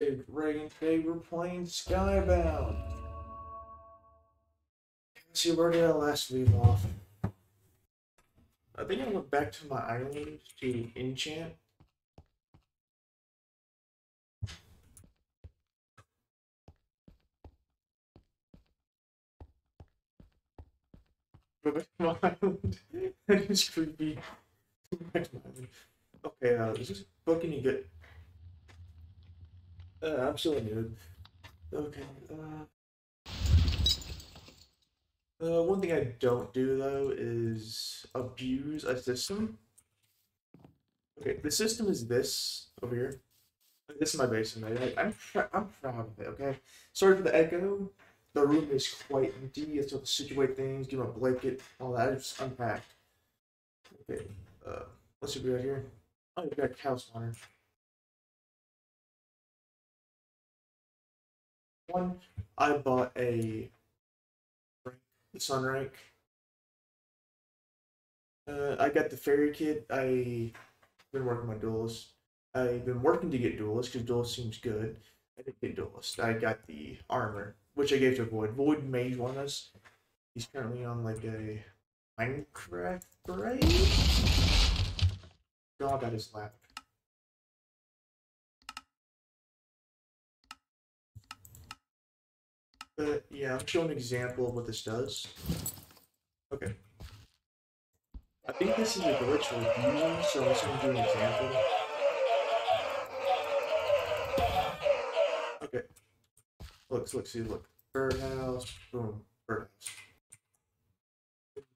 Hey, Reagan, today we're playing Skybound. See, where did I last leave off? I think I went back to my island to enchant. Go back to my island. that is creepy. My island. Okay, uh, is this book any good? Uh, I'm still new. Okay, uh... Uh, one thing I don't do though is abuse a system. Okay, the system is this over here. This is my basement. I, I'm I'm proud of it. Okay, sorry for the echo. The room is quite empty. It's to situate things, give 'em a blanket, all that. It's unpacked. Okay, uh, let's see right here. Oh, you got cow spawner. One, I bought a the sun rank. Uh, I got the fairy kit. I've been working on duelist. I've been working to get duelist because duelist seems good. I didn't get duelist. I got the armor, which I gave to Void. Void made one of us. He's currently on like a Minecraft break. Dog at his lap. But yeah, I'll show an example of what this does. Okay. I think this is a glitch we're using, so I'm just gonna do an example. Okay. Look, look, see, look. Birdhouse, boom, birdhouse.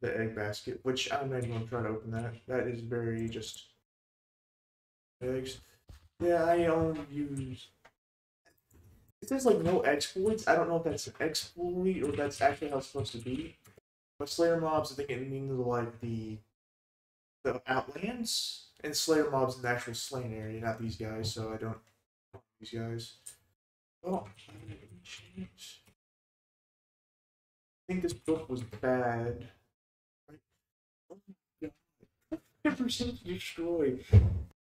The egg basket, which I'm not even gonna try to open that. That is very just eggs. Yeah, I only use it says like no exploits. I don't know if that's an exploit or that's actually how it's supposed to be. But Slayer mobs, I think it means like the the Outlands and Slayer mobs in the actual slain area, not these guys. So I don't these guys. Oh, I think this book was bad. Oh percent destroy.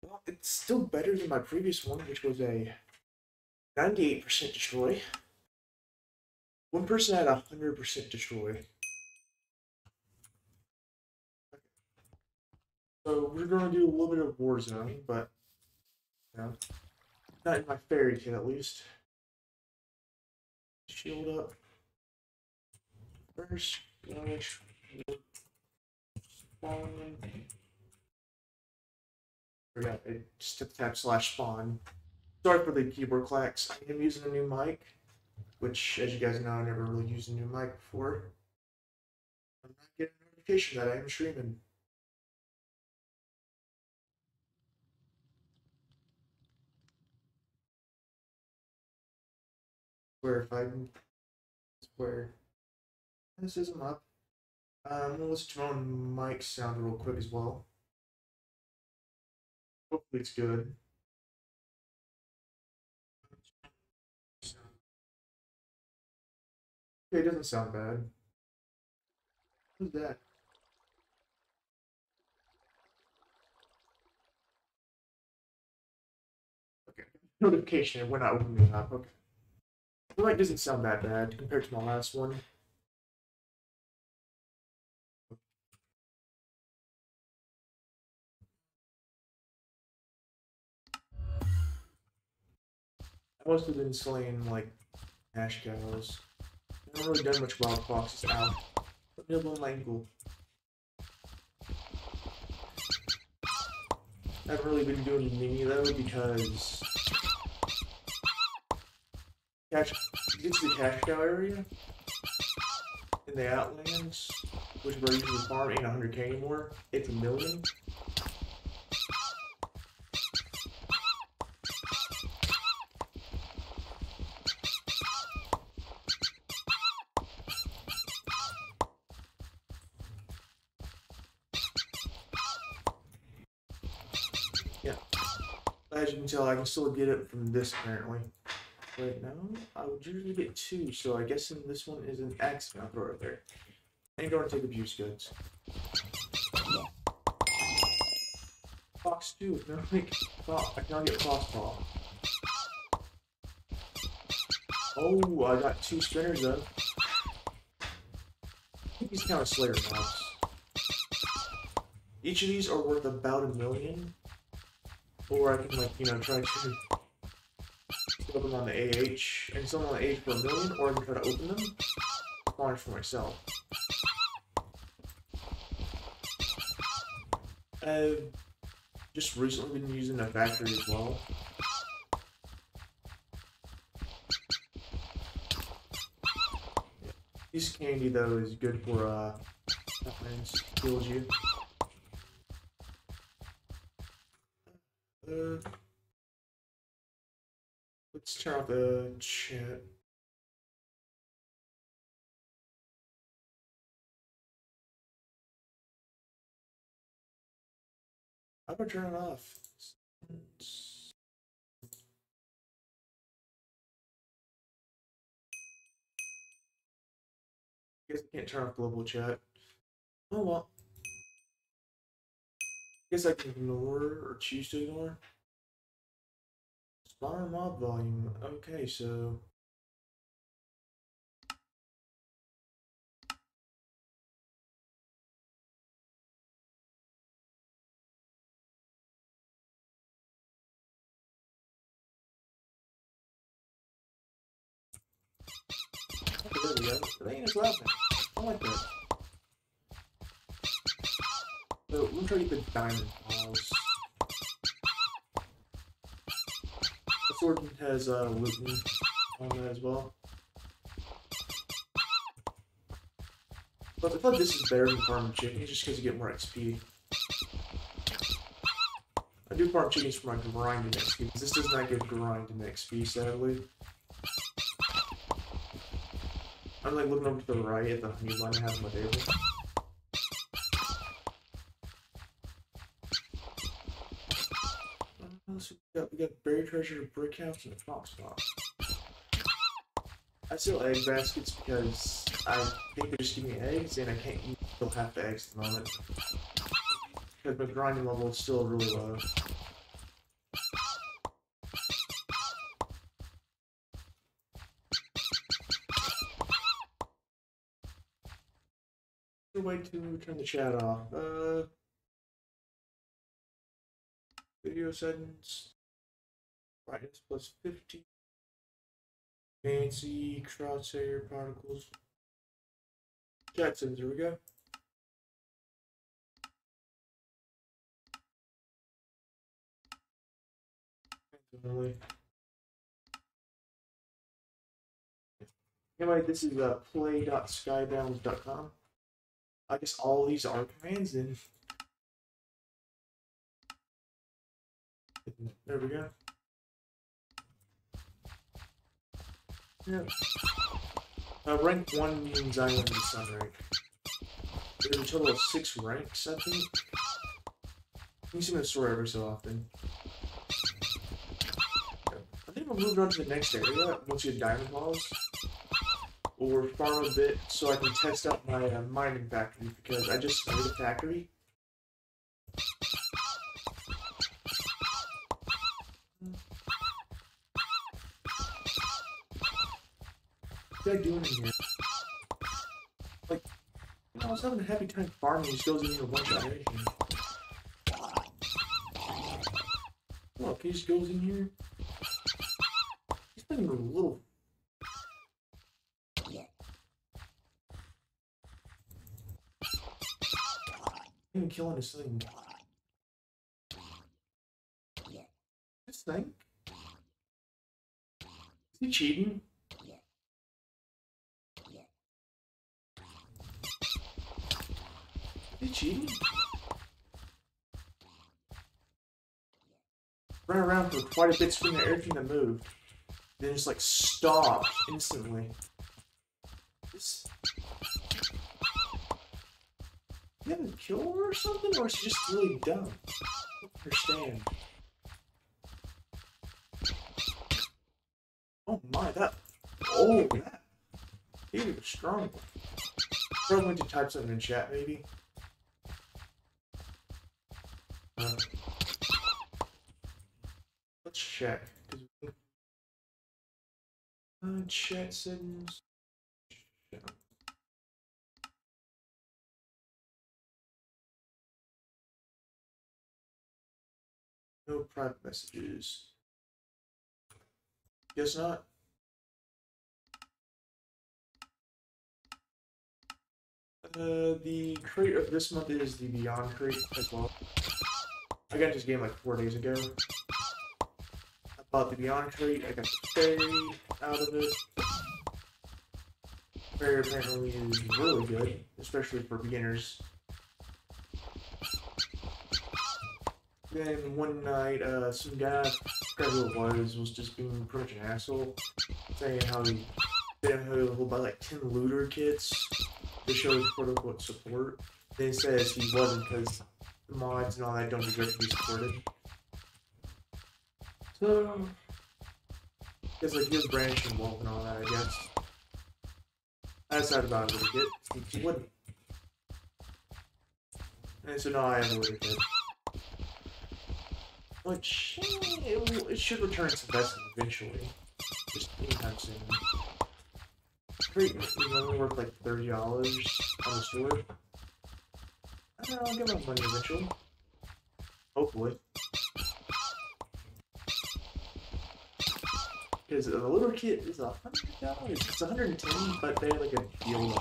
Well, it's still better than my previous one, which was a 98% destroy. One person had 100% destroy. So we're going to do a little bit of Warzone, but you know, not in my fairy kit at least. Shield up. First, flash, spawn. Forgot it. Just tap slash spawn. Sorry for the keyboard clacks. I am using a new mic, which, as you guys know, I never really used a new mic before. I'm not getting a notification that I am streaming. Where if I where this isn't up. Um, we'll listen to mic sound real quick as well. Hopefully it's good. It doesn't sound bad. Who's that? Okay. Notification, we're not opening it up. Okay. The mic doesn't sound that bad compared to my last one. I must have been slaying like cash cows. I haven't really done much wild foxes now. Put me a little angle. I haven't really been doing mini though because cash it's the cash cow area in the outlands, which where you can farm ain't 100k anymore. It's a million. Tell, I can still get it from this apparently. Right now, I would usually get two, so I guess this one is an X. I'll throw it there. And go and take abuse goods. Fox 2, no, like, I can get Fox Paw. Oh, I got two spinners though. I think these count as Slayer mobs. Each of these are worth about a million. Or I can like, you know, try to open them on the AH and sell them on the AH for a million, or I can try to open them farm for myself. I've just recently been using a factory as well. This candy though is good for uh weapons, kills you. Uh, let's turn off the chat. How about turn it off? guess I can't turn off global chat. Oh well. I guess I can ignore or choose to ignore. Spawner mob volume. Okay, so there we go. They ain't as loud. I like that. So, we'll try to get the diamond piles. The sword has uh, looting on that as well. But I thought this is better than farming chickens just because you get more XP. I do farm chickens for my grinding XP, because this does not give grinding XP, sadly. I'm like looking over to the right at the honey bun I have on my table. Uh, so we we got buried treasure, brick house, and a fox box. I sell egg baskets because I think they're just giving me eggs, and I can't eat still half the eggs at the moment. Because my grinding level is still really low. way to turn the chat off. Uh, video settings. Brightness plus 50. Fancy crosshair particles. Chat settings, here we go. Anyway, this is uh, play.skybound.com. I guess all these are commands then. There we go. Yeah. Uh, rank 1 means I am in sun rank. There's a total of 6 ranks, I think. You see the store every so often. I think we'll move on to the next area once you have diamond balls or farm a bit so I can test out my uh, mining factory because I just made a factory. I doing in here? Like, I was having a happy time farming, he in here a bunch of everything. Look, he just goes in here. He's playing a little even killing this thing. This thing? Is he cheating? Cheating? Run around for quite a bit, spinning everything that moved. Then just like stopped instantly. This you have a killer or something, or is he just really dumb? I don't understand. Oh my, that. Oh, that. He was strong. Probably to type something in chat, maybe. Let's check. Uh, chat settings. No private messages. Guess not. Uh, the crate of this month is the Beyond crate as well. I got this game like four days ago. I bought the Beyond crate. I got fairy out of it. Fairy apparently is really good, especially for beginners. Then one night, uh, some guy, I forgot who it was, was just being pretty much an asshole, saying how he know he'll buy like 10 looter kits to show his quote unquote support. Then he says he wasn't because mods and all that don't deserve to be supported. So, because like his branch involved and all that, I guess. That's not about a little kit. He wouldn't. And so now I have a kit. Which eh, it, it should return its investment eventually. Just anytime soon. Great, it's only worth like thirty dollars on the store. I'll get my money eventually. Hopefully. Because the little kit is a hundred dollars. It's a hundred and ten, but they had like a deal,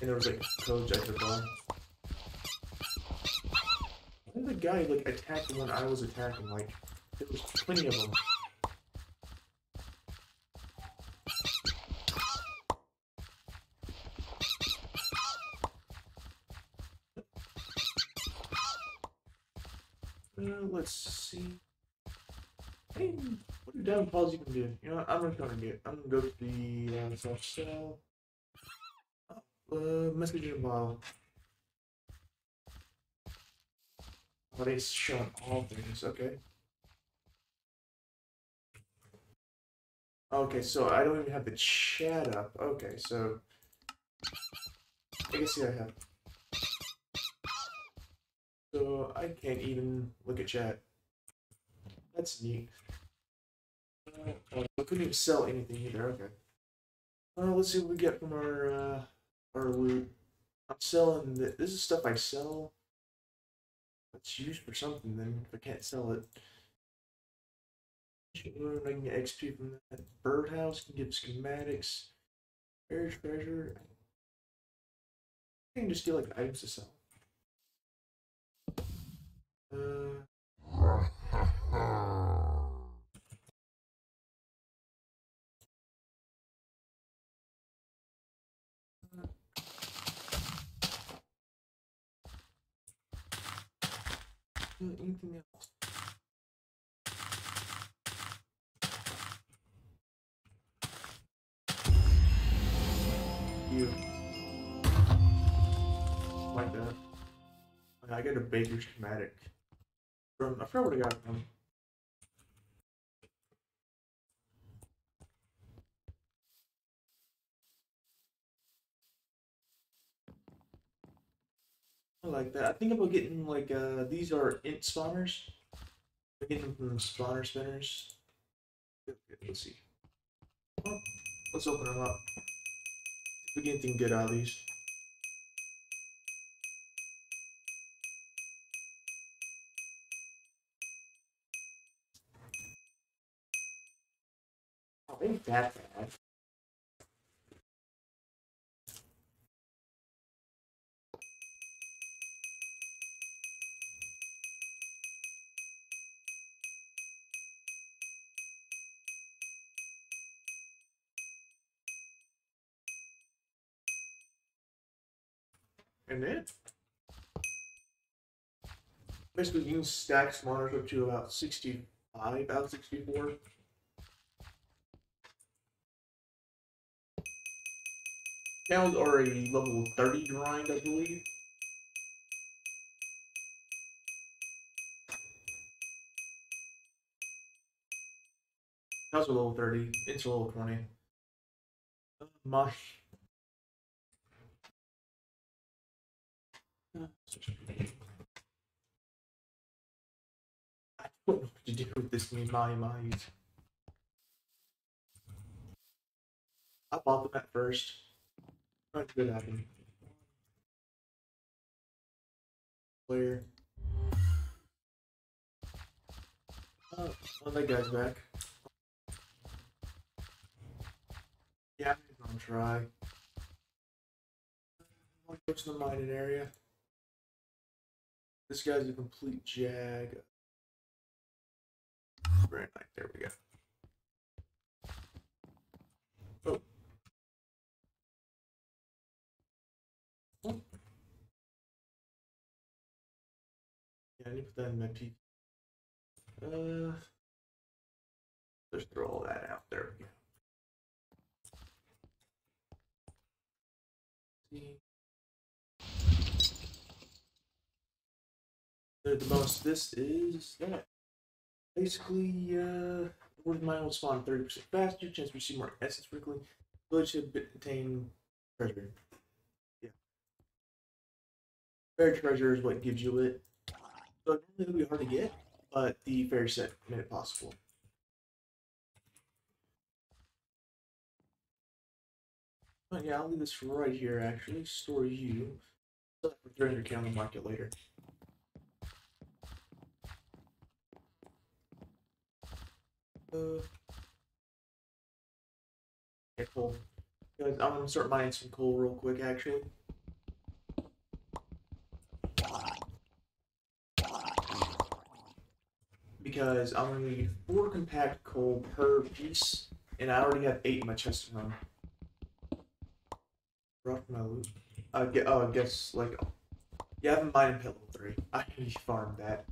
and there was like codes I could buy. Did the guy like attack the one I was attacking? Like there was plenty of them. Uh, let's see. Hey, what do down pause you can do? You know what? I'm just gonna get. I'm gonna go to the uh, self cell. Uh, message in file. But it's showing all things. Okay. Okay, so I don't even have the chat up. Okay, so I guess yeah, I have. So I can't even look at chat. That's neat. Uh, I couldn't even sell anything either. Okay. Well, let's see what we get from our uh, our loot. I'm selling. The, this is stuff I sell. It's used for something. Then if I can't sell it, I can get XP from that. Birdhouse can give schematics. Buried treasure. I can just get like items to sell. Uh, anything else? You like that? I got a baker schematic from I forgot what I got from. I like that. I think about getting like uh these are int spawners. I'm getting from spawner spinners. Let's see. Well, let's open them up. If we get anything good out of these. Oh, ain't that bad. And it. basically you can stack spawners up to about 65 about 64. Camels are a level 30 grind, I believe. Cows are level 30, it's a level 20. Uh, my I don't know what to do with this new my mind. I bought them at first. What good happened? Player. Oh, that guy's back. Yeah, I'm gonna try. I'll go to the mining area. This guy's a complete jag. Very nice. There we go. Oh. I need to put that in my P. Uh, just throw all that out. There. The, most this is that. Basically, uh, with my own spawn 30% faster, chance to receive more essence frequently, ability to obtain treasure. Yeah. Fair treasure is what gives you it. So normally would be hard to get, but the fair set made it possible. But yeah, I'll leave this right here actually. Store you. 300k on the market later. Uh, yeah, cool. Guys, I'm gonna start mining some coal real quick actually. Because I'm gonna need four compact coal per piece, and I already have eight in my chest room. Drop my loot. I get. Uh, oh, I guess like. Yeah, I haven't mined pit level three. I can farm that.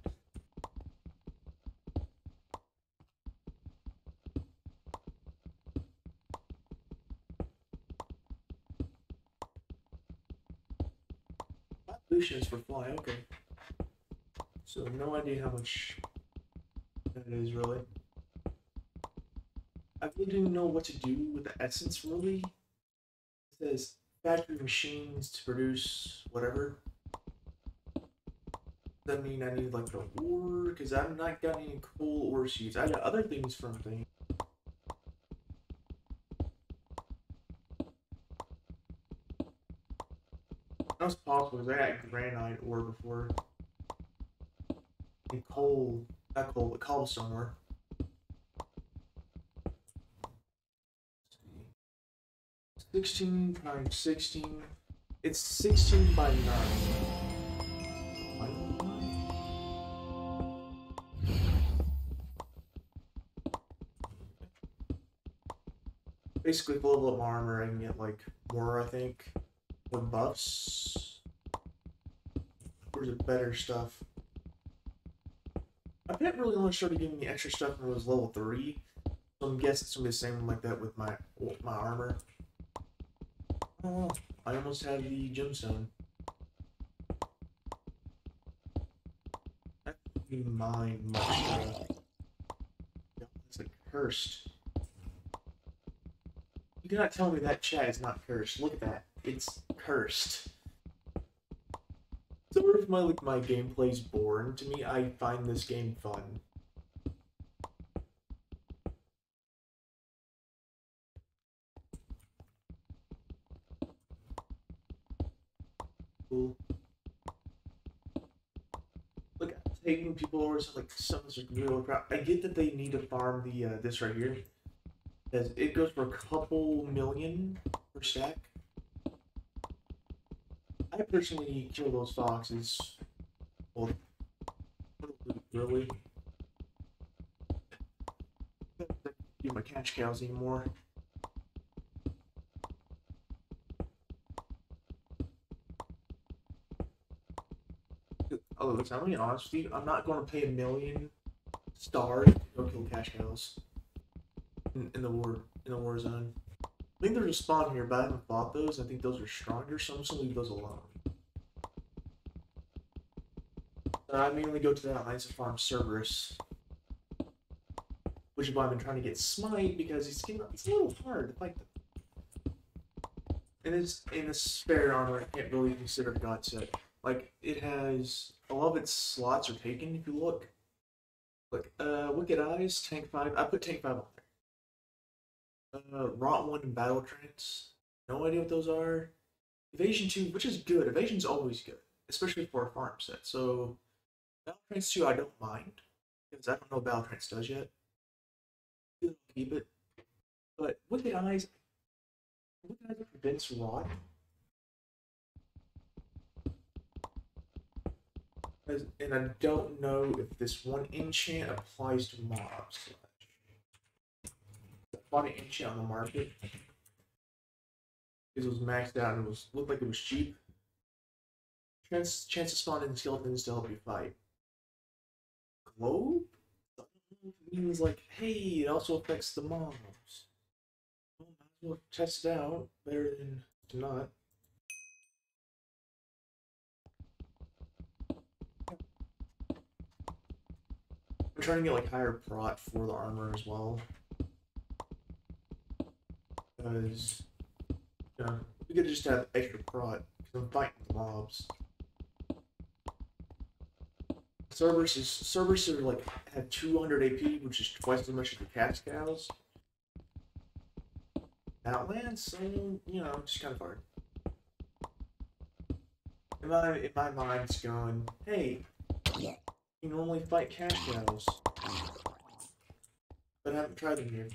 For fly, okay. So no idea how much that is really. I really didn't know what to do with the essence really. It says factory machines to produce whatever. Does that mean I need like the ore? Because I'm not got any cool ore seeds. I got other things from things. That's possible because I got granite ore before. And coal, not coal, but cobblestone ore. Sixteen times sixteen. It's sixteen by nine. Basically, level up my armor, I can get like more, I think more buffs. Or the better stuff? I really only started giving me extra stuff when it was level 3. So I'm guessing it's gonna be the same like that with my my armor. Oh, I almost have the gemstone. That would be. It's like cursed. You cannot tell me that chat is not cursed. Look at that. It's cursed. My like my gameplay's boring to me, I find this game fun. Cool. Look, taking people over to like some of this real crap. I get that they need to farm the uh, this right here, it goes for a couple million per stack. Personally kill those foxes. Well, really. Do my cash cows anymore. Oh, look, I'm being honest with you. I'm not going to pay a million stars to go kill cash cows in, in the war in the war zone. I think there's a spawn here, but I haven't bought those. I think those are stronger, so I'm just gonna leave those alone. Uh, I mainly go to the Alliance of Farm Cerberus, which is why I've been trying to get Smite because it's getting, it's a little hard to fight them. And it's in the spare armor, I can't really consider God set. Like it has a lot of its slots are taken. If you look, look, uh, Wicked Eyes, Tank Five. I put Tank Five on there. Uh, Rot 1 and Battle Trance. No idea what those are. Evasion 2, which is good. Evasion's always good, especially for a farm set. So, Battle Trance 2, I don't mind, because I don't know what Battle does yet. Keep it. But Wicked Eyes, Wicked Eyes prevents rot. And I don't know if this one enchant applies to mobs. I bought an enchant on the market it was maxed out and it was looked like it was cheap. Chance chance of spawning skeletons to help you fight. Globe means like, hey, it also affects the mobs. Well, might as well test it out. Better than not. I'm trying to get like higher prot for the armor as well. Because know, we could just have extra prot because I'm fighting the mobs. Cerberus is Cerberus are like have 200 AP, which is twice as much as the cash cows. Outlands, so you know, just kind of hard. In my in my mind's going, hey, you normally fight cash cows, but I haven't tried them here.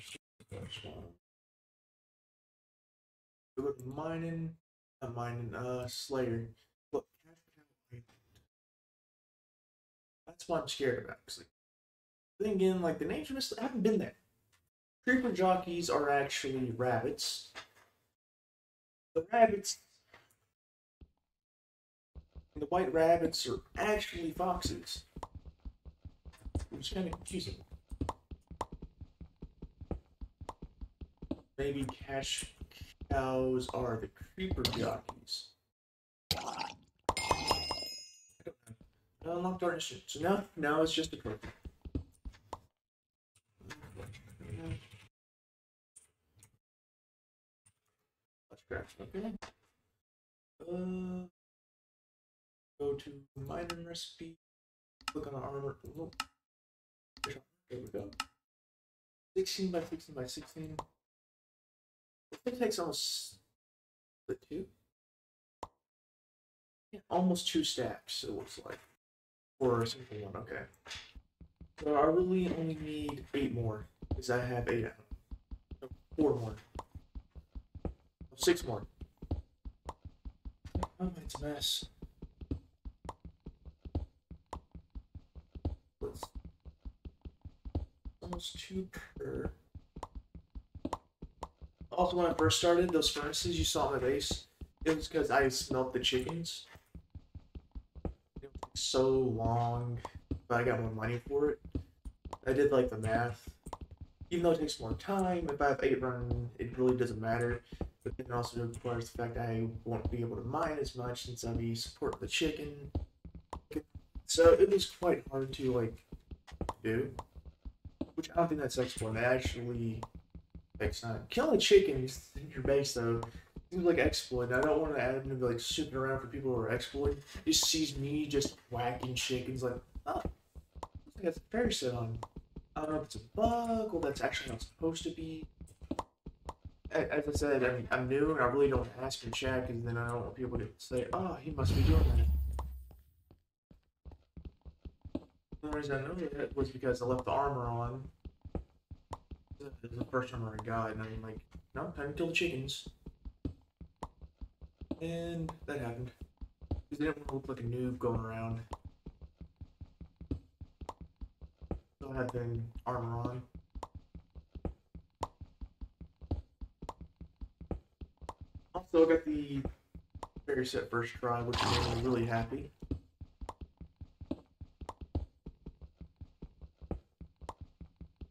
Look mining, not mining, uh, Slayer. Look, cash cow. That's what I'm scared about. 'cause, like, then again, like the nature of I haven't been there. Creeper jockeys are actually rabbits. The rabbits the white rabbits are actually foxes. Which is kind of confusing. Maybe cash cows are the creeper jockeys. I don't No, unlock darkness. So now, now it's just a purple. Let's craft. Okay. Uh, go to mining recipe. Click on the armor. There we go. 16 by 16 by 16. It takes almost the two. Yeah, almost two stacks, it looks like. For a simple one, okay. So I really only need eight more, because I have eight out. Four more. No, Six more. Oh, it's a mess. Let's almost two per. Also, when I first started, those furnaces you saw on my base, it was because I smelt the chickens. So long, but I got more money for it. I did like the math. Even though it takes more time, if I have eight running, it really doesn't matter. But then it also requires the fact I won't be able to mine as much since I'll be supporting the chicken. So it was quite hard to like do. Which I don't think that's. They actually takes time. Killing chickens in your base though seems like exploit. I don't want to add him to like shooting around for people who are exploit. Just sees me just whacking chickens like, oh, like that's a fairy set on. I don't know if it's a bug or that's actually how it's supposed to be. As I said, I'm, I'm new and I really don't ask in chat and then I don't want people to say, oh, he must be doing that. The only reason I know that was because I left the armor on. It was the first armor I got, and I'm like, no, time to kill the chickens. And that happened. Because they didn't want to look like a noob going around. Still had the armor on. Also, got the fairy set first try, which made me really happy.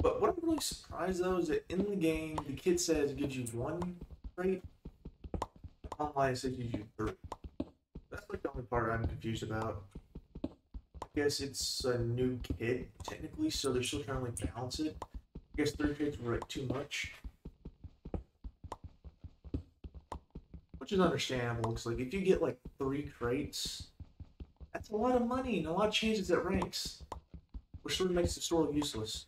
But what I'm really surprised though is that in the game, the kid says it gives you one crate. Online says you three. That's like the only part I'm confused about. I guess it's a new kit technically, so they're still trying to like balance it. I guess three crates were like too much. Which is understandable, because like if you get like three crates, that's a lot of money and a lot of changes at ranks. Which sort of makes the store useless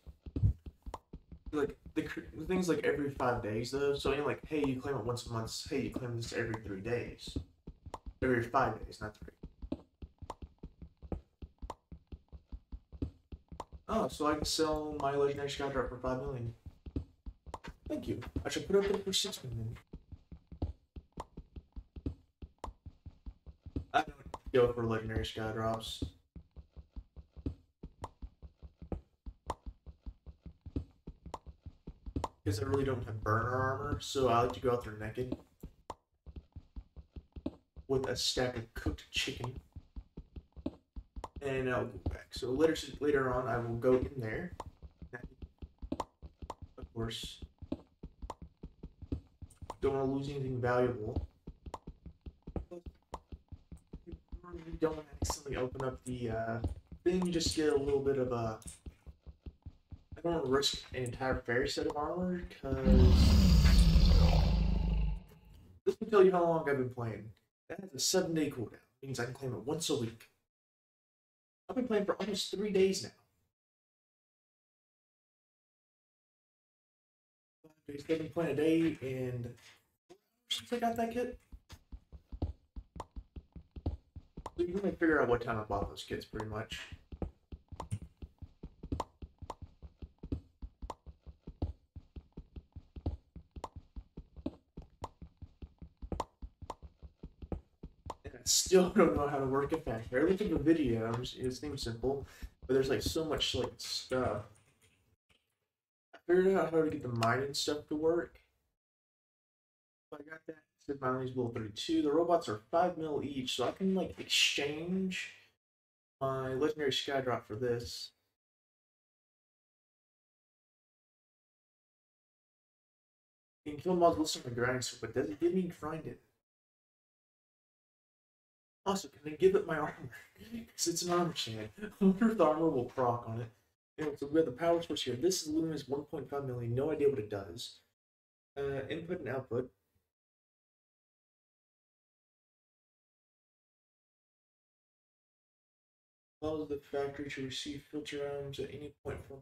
like the, thing's like every five days though. So you're like, hey, you claim it once a month. Hey, you claim this every three days. Every five days, not three. Oh, so I can sell my legendary Skydrop for five million. Thank you. I should put it up for six million. I don't go for legendary Skydrops. Because I really don't have burner armor, so I like to go out there naked. With a stack of cooked chicken. And I'll go back. So later later on I will go in there. Of course. Don't want to lose anything valuable. You don't want to accidentally open up the uh, thing, you just get a little bit of a I don't want to risk an entire fairy set of armor because this will tell you how long I've been playing. That has a seven day cooldown. means I can claim it once a week. I've been playing for almost three days now. I've been playing a day and since I got that kit. So you can figure out what time I bought those kits pretty much. Still don't know how to work a factory. I looked at the video, it seems simple, but there's like so much like stuff. I figured out how to get the mining stuff to work. I got that. Said mining's level 32. The robots are 5 mil each, so I can like exchange my legendary skydrop for this. You can kill mobs with some grinding, but does it give me grind it? Also, can I give it my armor? Because it's an armor stand. I wonder if the armor will proc on it. Anyway, so we have the power source here. This is Luminous 1.5 million. No idea what it does. Uh, input and output. Allows the factory to receive filter items at any point from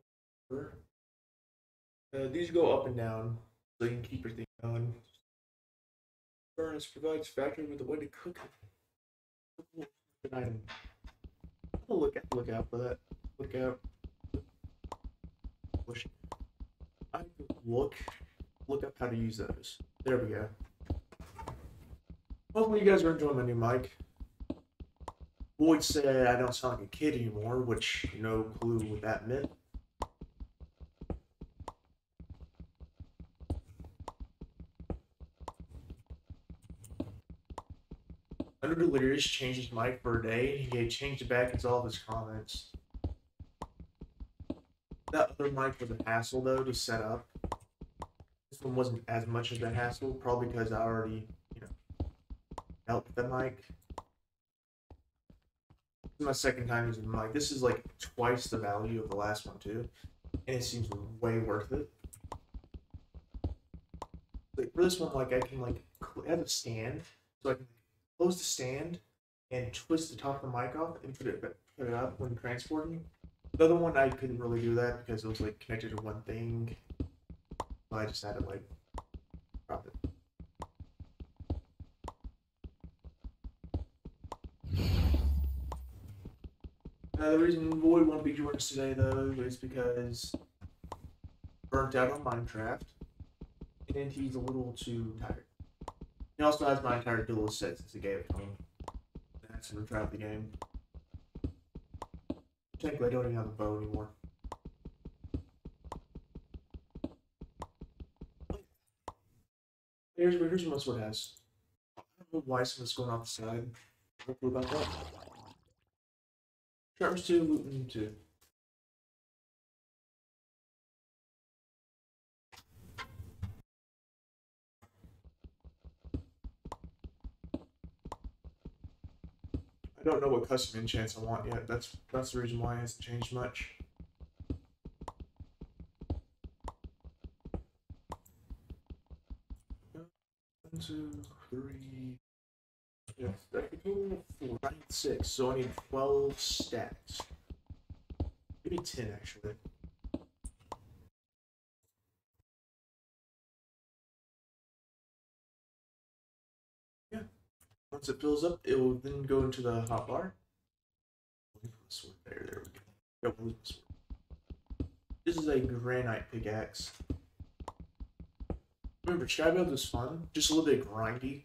uh, these go up and down, so you can keep your thing going. Furnace provides factory with a way to cook I'll look out, look out for that. Look out. Push. I look, look up how to use those. There we go. Hopefully you guys are enjoying my new mic. Void said I don't sound like a kid anymore, which no clue what that meant. Under Delirious changed his mic for a day. He had changed it back into all of his comments. That other mic was a hassle though to set up. This one wasn't as much of a hassle, probably because I already, you know, dealt with the mic. This is my second time using the mic. This is like twice the value of the last one too, and it seems way worth it. Like for this one, like I can like I have a stand, so I can close the stand and twist the top of the mic off and put it put it up when transporting. The other one I couldn't really do that because it was like connected to one thing. So I just had to like drop it. The reason Void won't be joining us today though is because burnt out on Minecraft and he's a little too tired. He also has my entire duelist set since he gave it to me. Oh. That's him throughout the game. Technically, I don't even have a bow anymore. Here's, here's what Sword has. I don't know why something's going off the side. No clue about that. Travis 2, Looting 2. Don't know what custom enchants I want yet. That's that's the reason why it hasn't changed much. One, two, three. Total four, nine, six. So I need twelve stacks. Maybe ten actually. Once it fills up, it will then go into the hotbar. Sword there, there we go. This is a granite pickaxe. Remember, Skybound was fun, just a little bit grindy.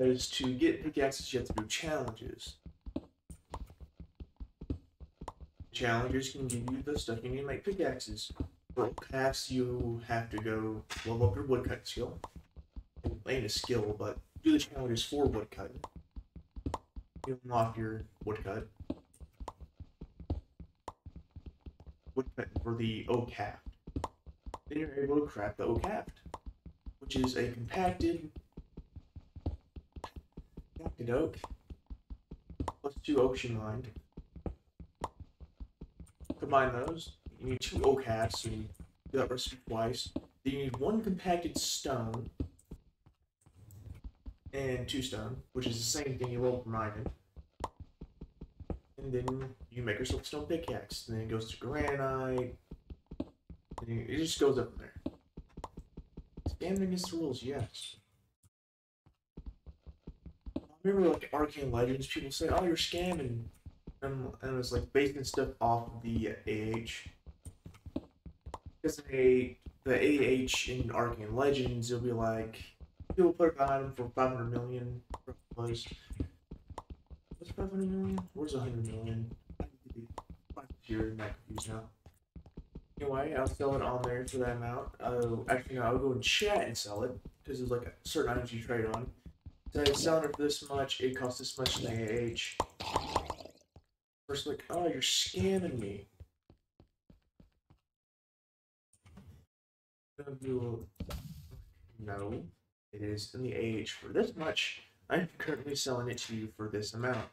As to get pickaxes, you have to do challenges. Challenges can give you the stuff you need to make pickaxes. For you have to go level up your woodcut skill. It ain't a skill, but do the challenges for woodcut. You unlock your woodcut. Woodcut for the oak haft. Then you're able to craft the oak haft, which is a compacted compacted oak plus two oaks you mined. Combine those, you need two oak halves, so you do that recipe twice. Then you need one compacted stone and two stone, which is the same thing you roll for mining. And then you make yourself a stone pickaxe. And then it goes to granite. And it just goes up from there. Scamming against the rules, yes. I remember like Arcane Legends, people say, oh, you're scamming. And, and was like basing stuff off of the AH. Because the AH in Arcane Legends, it'll be like, people put an item for 500 million. What's 500 million? Where's 100 million? Here, not confused now. Anyway, I'll sell it on there for that amount. Uh, actually, no, I'll go in chat and sell it because there's like a certain items you trade on. So I'm selling it for this much. It costs this much in AH. First, like, oh, you're scamming me. No, it is in the AH for this much. I'm currently selling it to you for this amount.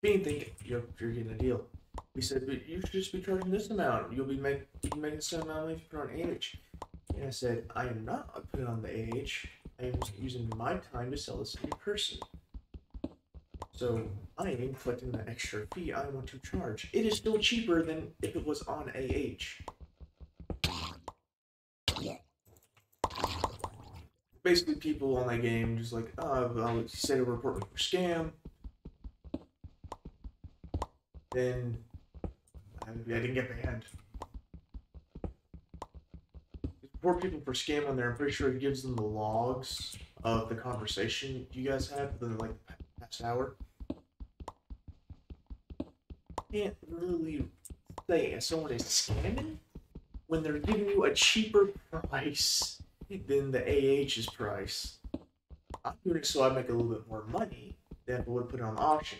Being think you're, you're getting a deal. He said, but you should just be charging this amount. You'll be make, the same amount if you put on AH. And I said, I am not putting on the AH. I am using my time to sell this in person. So I am collecting the extra fee I want to charge. It is still cheaper than if it was on AH. Basically, people on that game just like, oh, well, you said a report me for scam. Then I, I didn't get banned. Report people for scam on there. I'm pretty sure it gives them the logs of the conversation you guys had within like the past hour. Can't really say someone is scamming when they're giving you a cheaper price than the AH's price. I'm doing it so I make a little bit more money than I would put it on auction.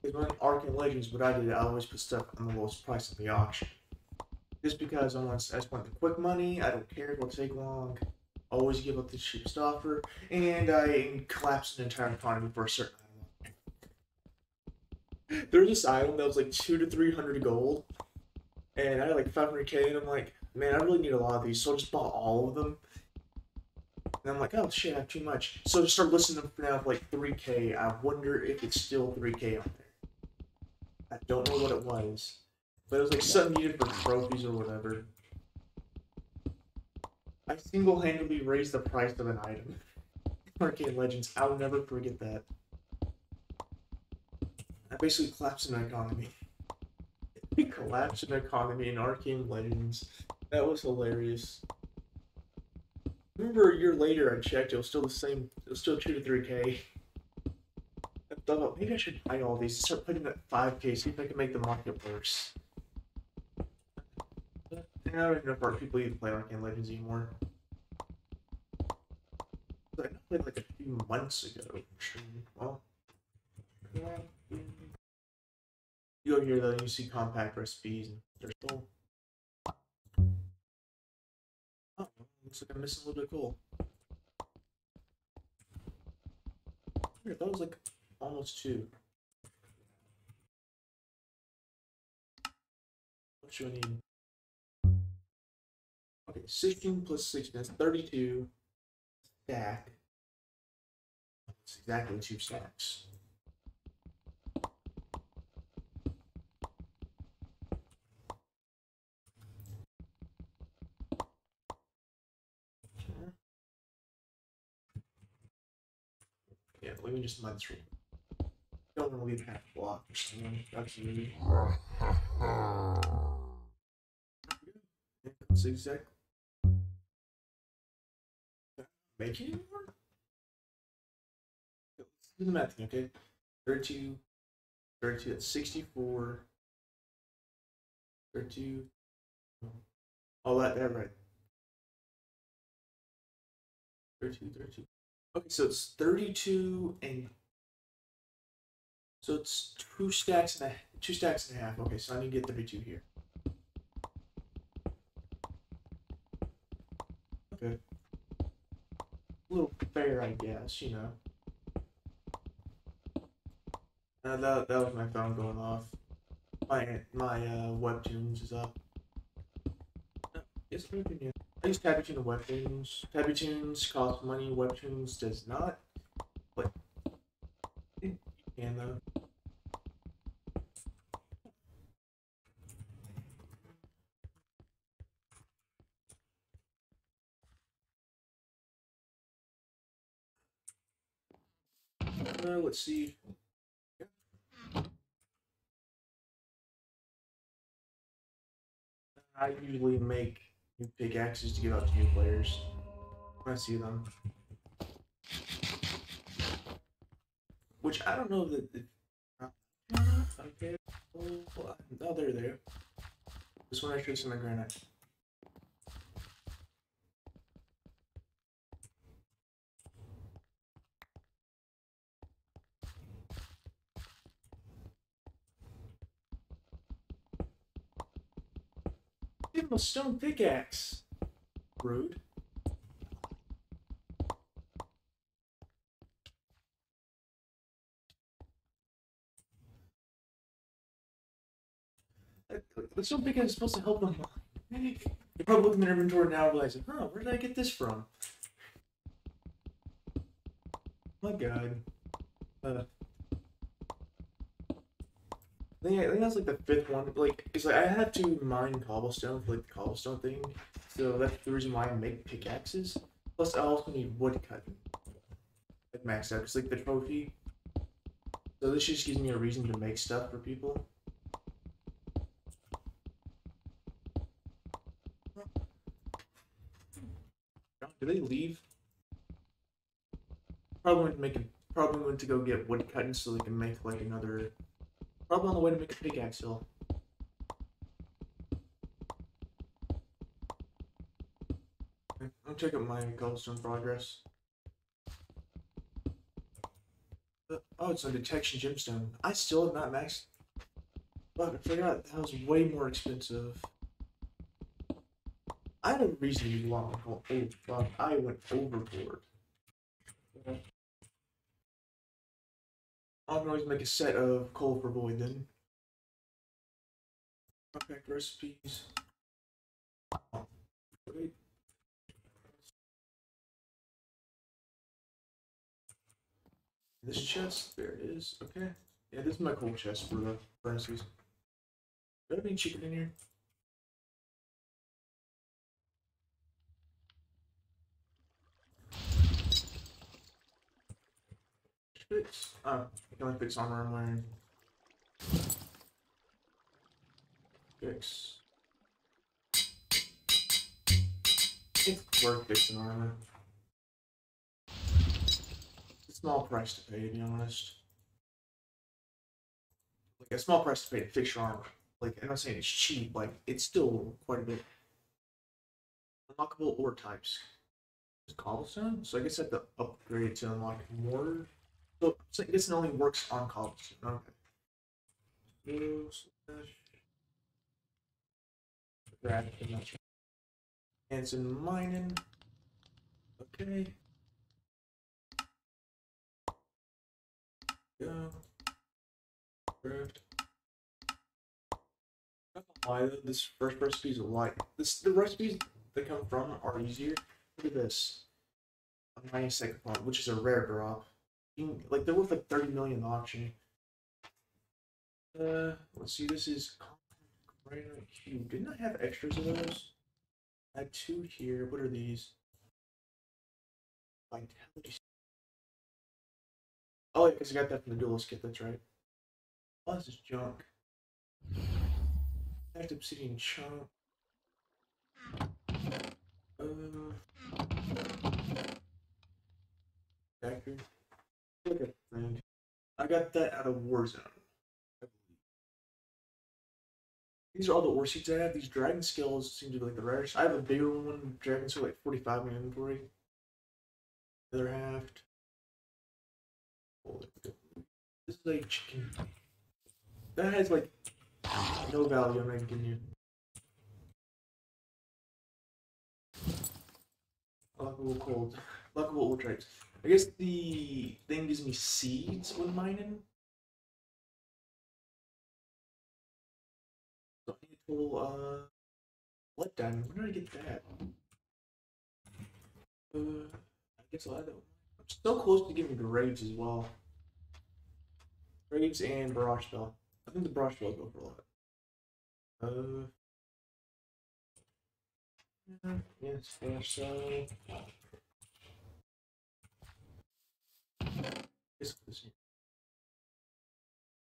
Because when Arcane Legends, what I did, I always put stuff on the lowest price on the auction. Just because I want, I just want the quick money, I don't care, it'll take long. Always give up the cheapest offer, and I collapse an entire economy for a certain item. There's this item that was like two to three hundred gold, and I had like 500k, and I'm like, man, I really need a lot of these, so I just bought all of them. And I'm like, oh shit, I have too much. So I just start listening to now like 3k. I wonder if it's still 3k on there. I don't know what it was. But it was like something needed for trophies or whatever. I single-handedly raised the price of an item. Arcane Legends, I'll never forget that. I basically collapsed an economy. We collapsed an economy in Arcane Legends. That was hilarious. Remember a year later I checked, it was still the same, it was still 2 to 3k. I thought oh, maybe I should buy all these, start putting them at 5k, see if I can make the market worse. I don't even know if our people even play Arcane Legends anymore. I played like a few months ago. Well, you go here though, and you see compact recipes, and they're still. Looks like I'm missing a little bit of coal. That was like almost two. What should I need? Okay, 16 plus 16, that's 32 stack. It's exactly two stacks. Me just this real. Don't want to leave half a block or something. That's rude. Zigzag. Make it anymore? Let's do the math, okay? 32, 32, that's 64. 32. Oh, that, that right. 32, 32. Okay, so it's 32 and so it's two stacks and a two stacks and a half. Okay, so I need to get 32 here. Okay. A little fair, I guess, you know. Uh, that, that was my phone going off. My my uh, webtoons is up. Uh, It's open yet. I use Tappytoon and Webtoons. Tappytoons cost money, Webtoons does not. But it can though. Uh, let's see. I usually make new pickaxes to give out to new players. I see them. Which I don't know that. If, uh, okay. Oh, oh, they're there. This one I some of my granite. A stone pickaxe. Rude. Uh, The stone pickaxe is supposed to help them. You're probably looking at their inventory now realizing, huh, where did I get this from? My god. Uh, I think, I think that's like the fifth one. Like, it's like I had to mine cobblestone for like the cobblestone thing, so that's the reason why I make pickaxes. Plus, I also need wood cutting, like maxed out, cause like the trophy. So this just gives me a reason to make stuff for people. Did they leave? Probably went to make a, probably went to go get wood cutting so they can make like another Probably on the way to pickaxe hill. Okay, I'll check out my cobblestone progress. Uh, oh, it's a detection gemstone. I still have not maxed. But I forgot that was way more expensive. I had a reason to long. Oh, fuck. I went overboard. I can always make a set of coal for void then. Compact recipes. This chest, there it is. Okay. Yeah, this is my coal chest for the furnaces. Have any chicken in here? Fix. Oh, I can only fix armor I'm wearing. Fix. It's worth fixing armor. A small price to pay, to be honest. Like a small price to pay to fix your armor. Like I'm not saying it's cheap, like it's still quite a bit. Unlockable ore types. Cobblestone? So I guess I have to upgrade to unlock more. So, so it only works on cobblestone. Okay. In mining. Okay. Go. Gonna lie though, this first recipe is a lot. This the recipes that come from are easier. Look at this. A second point, which is a rare drop. Can- like they're worth like 30 million auction. Uh, let's see. This is granite cube. Didn't I have extras of those? I had two here. What are these? Vitality. Oh, yeah, because I got that from the duelist kit, that's right. Oh, this is junk. Active obsidian chunk. Uh, factor. At friend. I got that out of Warzone. These are all the ore seeds I have. These dragon skills seem to be like the rarest. I have a bigger one, dragon skill like 45 in my inventory. The other half. This is a chicken. That has like no value I'm giving you. Lockable cold. Lockable ore types. I guess the thing gives me seeds when mining. So I need a total uh blood diamond. Where did I get that? Uh I guess I'll add that one. I'm so close to getting the graves as well. Graves and barrage spell. I think the barrage spell go for a lot. Uh yeah, yes, yeah, so This is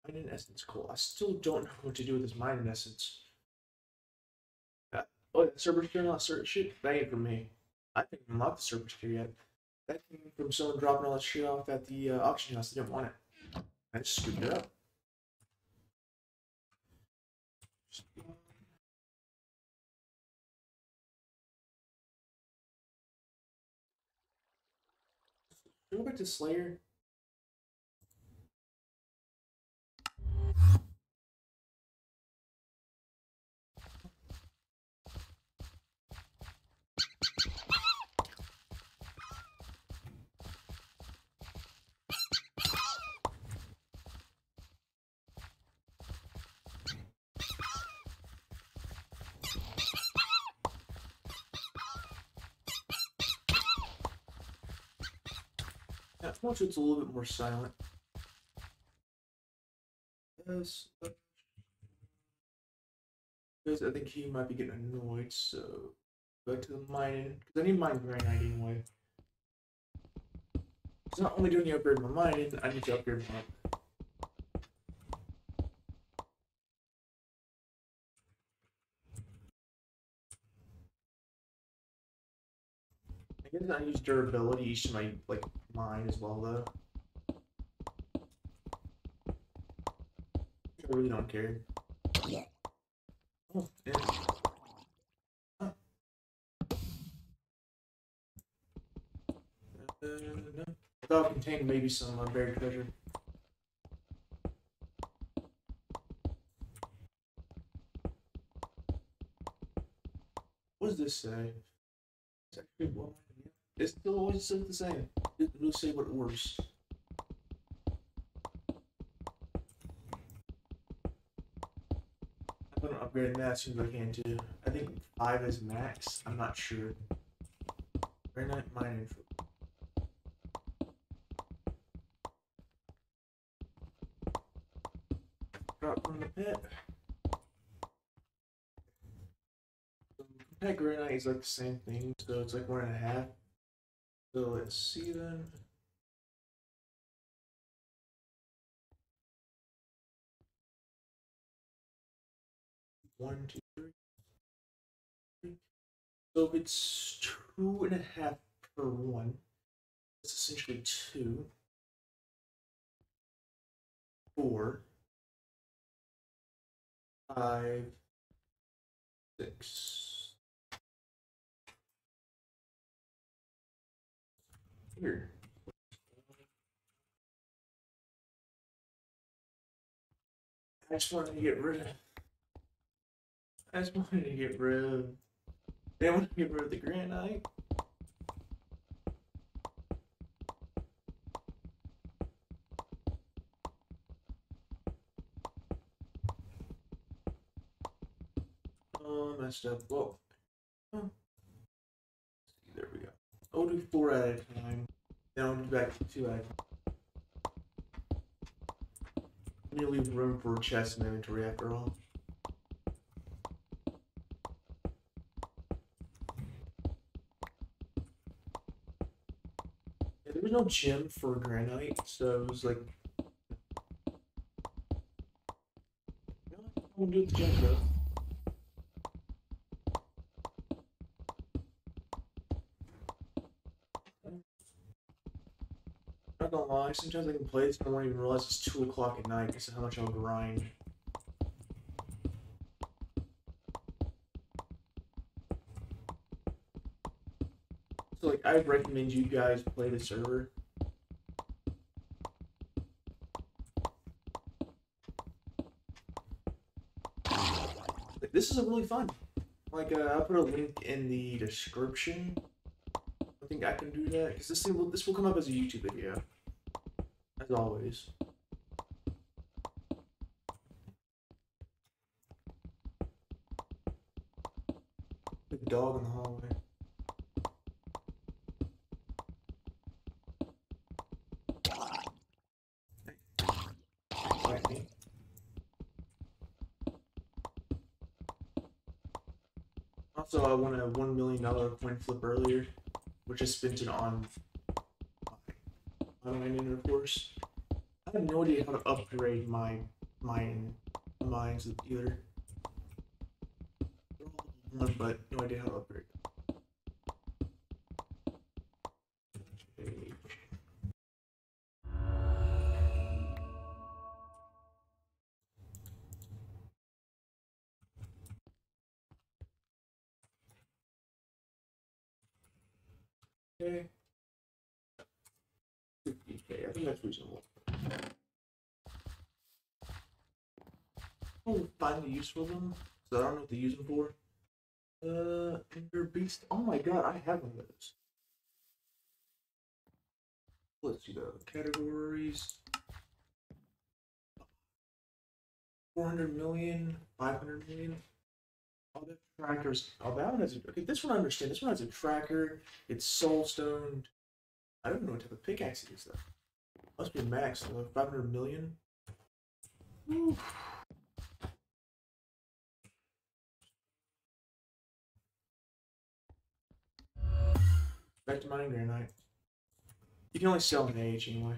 mining essence cool. I still don't know what to do with this mining essence. Uh, oh, the server tier not certain shit. That ain't for me. I think I'm not the server tier yet. That came from someone dropping all that shit off at the uh, auction house. They didn't want it. I just scooped it up. Go back to Slayer. Yeah, watch it's a little bit more silent. Yes. uh, Because I think he might be getting annoyed, so back to the mining. Because I need mine granite anyway. It's not only doing the upgrade my mining, I need to upgrade my Guess I use durability to my like mine as well though. I really don't care. Oh, yeah. Huh. Uh, it contained maybe some uh, buried treasure. What does this say? It's actually one. It still always says the same. Will say what ores. I'm gonna upgrade that as soon as I can too. I think five is max. I'm not sure. Very nice mining. Drop from the pit. Pet granite is like the same thing, so it's like one and a half. So let's see then. One, two, three. So if it's two and a half per one, it's essentially two, four, five, six. I just wanted to get rid of. I just wanted to get rid of. They want to get rid of the granite. Oh, messed up. Whoa. Oh. I'll do four at a time. Then I'll do back to two at a time. Leave room for chest and inventory after all. Yeah, there was no gym for Granite, so it was like. Do the gym, bro. Sometimes I can play this and I won't even realize it's 2 o'clock at night because of how much I'll grind. So, like, I recommend you guys play the server. Like, this is a really fun. Like, uh, I'll put a link in the description. I think I can do that because this thing will, this will come up as a YouTube video, as always. Dog in the hallway. Also, I won a one million dollar coin flip earlier, which I spent it on my mining, of course. I have no idea how to upgrade my mine mines either. But no idea how to upgrade. Okay. Okay. 50k, I think that's reasonable. Find the use for them, so I don't know what to use them for. Uh, Ender Beast. Oh my god, I have one of those. Let's see the categories. 400 million, 500 million. Oh, the trackers. Oh, that one has a. Okay, this one I understand. This one has a tracker. It's soul stoned. I don't know what type of pickaxe it is, though. Must be a max, 500 million. Whew. Back to mining granite. You can only sell an age anyway.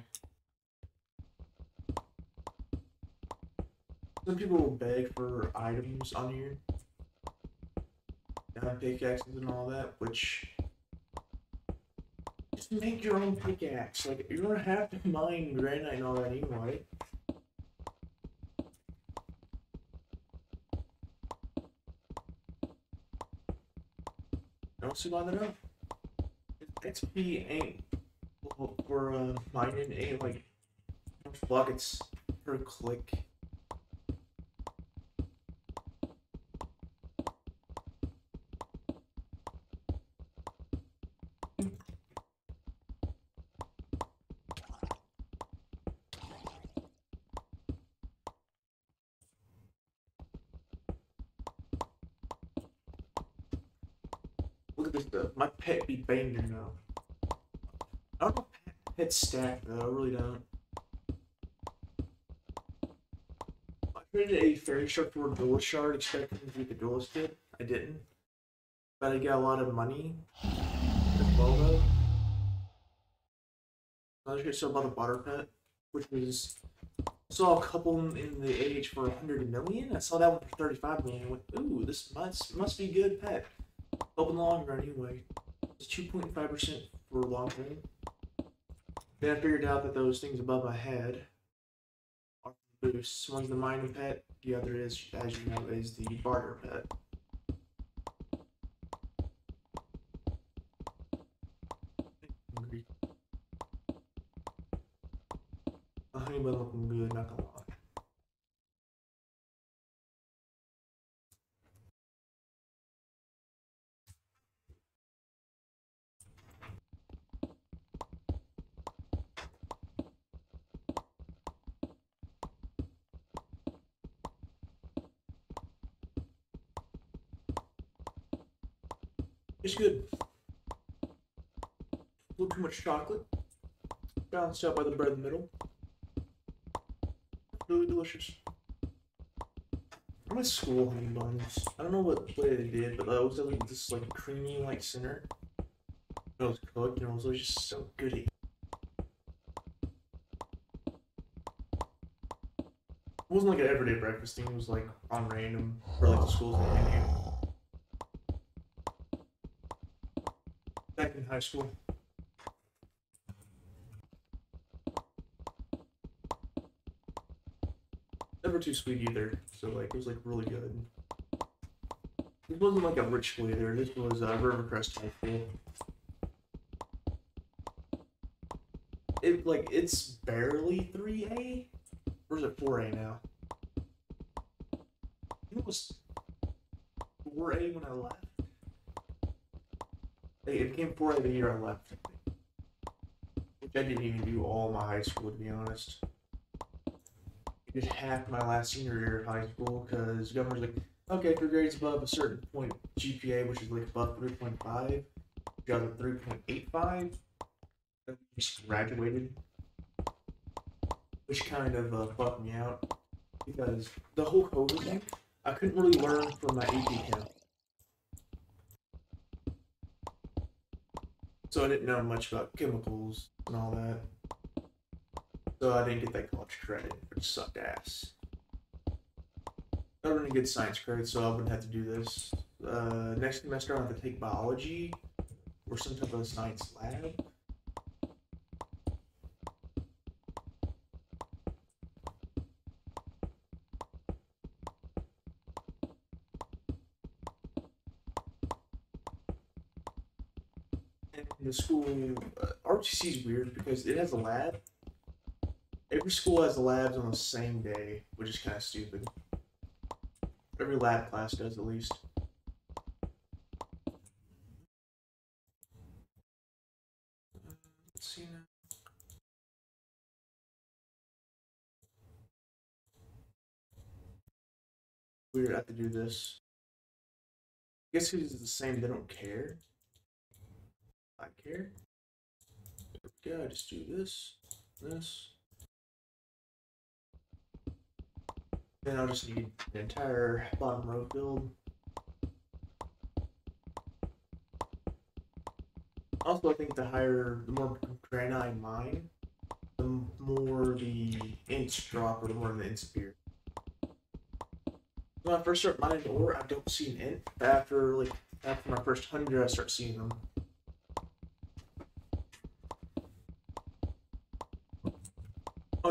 Some people will beg for items on here. Pickaxes and all that, which just make your own pickaxe. Like you don't have to mine granite and all that anyway. Don't see why they're not. XP ain't well, for uh, mining ain't like much buckets per click. Look at this stuff. My pet be banging now. I don't know if pet- pet stack though. I really don't. I created a fairy shard for a duelist shard, expecting to get the duelist kit. I didn't, but I got a lot of money as well though. I was gonna sell about the barter pet, which was saw a couple in the age for 100 million. I saw that one for 35 million. I went, ooh, this must must be good pet. Open long run anyway. It's 2.5% for long term. Then I figured out that those things above my head are boosts. One's the mining pet, the other is, as you know, is the barter pet. Honey looking good, not gonna lie. good. A little too much chocolate. Balanced out by the bread in the middle. Really delicious. I'm school honey buns. I don't know what play they did, but I always had like this like creamy like center. It was cooked and it was always just so goody. It wasn't like an everyday breakfast thing, it was like on random for like the school menu. High school. Never too sweet either. So like it was like really good. This wasn't like a rich school either. This was uh, Rivercrest High School. It like it's barely three A. Or is it four A now? It was four A when I left. It became four the year I left. Which I didn't even do all my high school to be honest. Did half my last senior year of high school because the governor's like, okay, if your grade's above a certain point GPA, which is like above 3.5, you got a 3.85, then just graduated. Which kind of uh, fucked me out because the whole COVID thing, I couldn't really learn from my AP count. So I didn't know much about chemicals and all that. So I didn't get that college credit, which sucked ass. I really get science credit, so I wouldn't have to do this. Uh, next semester, I'll have to take biology or some type of science lab. The school, uh, RTC is weird because it has a lab. Every school has the labs on the same day, which is kind of stupid. Every lab class does at least. Now. Weird, I have to do this. I guess it's the same, they don't care. I care. There we go, just do this, this. Then I'll just need the entire bottom row filled. Also, I think the higher, the more granite I mine, the more the inch drop or the more the inch appear. When I first start mining ore, I don't see an int. But after like after my first hundred, I start seeing them.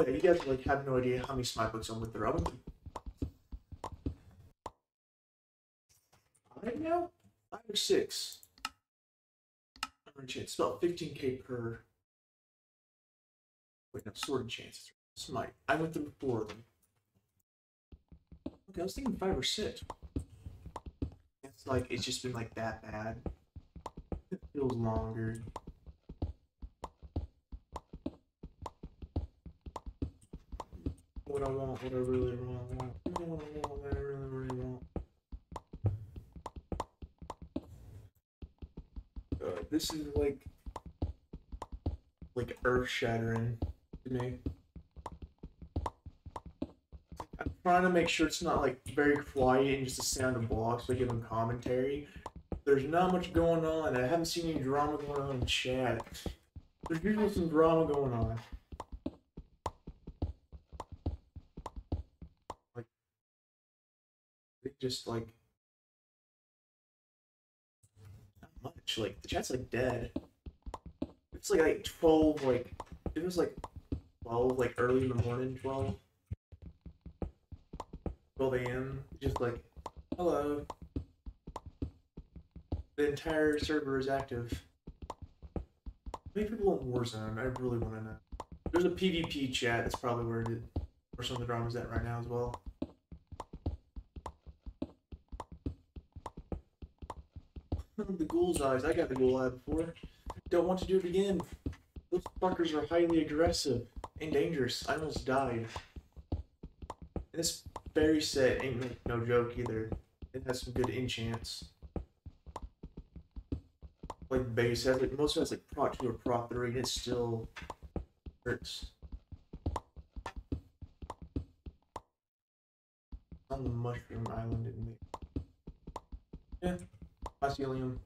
Oh yeah, you guys like have no idea how many smite books I'm with went through five now, five or six. Armor chance, about 15k per. Wait, no, sword chances. Smite. I went through four of them. Okay, I was thinking five or six. It's like it's just been like that bad. It feels longer. What I want, what I really want, what I want, what I really, really want. Uh, this is like, like earth shattering to me. I'm trying to make sure it's not like very quiet and just the sound of blocks, like giving commentary. There's not much going on. I haven't seen any drama going on in chat. There's usually some drama going on. Like, they just like not much. Like the chat's like dead. It's like like twelve. Like it was like twelve, like early in the morning, twelve. 12 a.m. Just like, hello. The entire server is active. How many people in Warzone? I really want to know. There's a PvP chat. That's probably where it, where some of the drama's at right now as well. The ghoul's eyes. I got the ghoul eye before. Don't want to do it again. Those fuckers are highly aggressive and dangerous. I almost died. And this Fairy set ain't no joke either. It has some good enchants. Like base has like most of it has like prot two or prot three and it still hurts. On the mushroom island me. Yeah. Mycelium.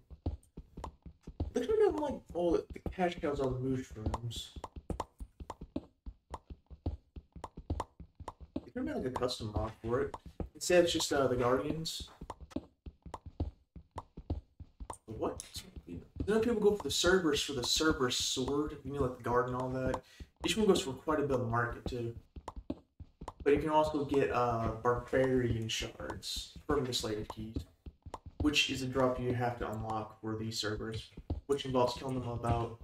Looks like I'm like all the, the cash cows on the mushrooms. They're have made like a custom mod for it. Instead, it's just uh, the Guardians. What? Then people go for the Cerberus for the Cerberus sword. You know, like the guard and all that. Each one goes for quite a bit of the market too. But you can also get uh, Barbarian shards from the Slated Keys, which is a drop you have to unlock for these servers, which involves killing them about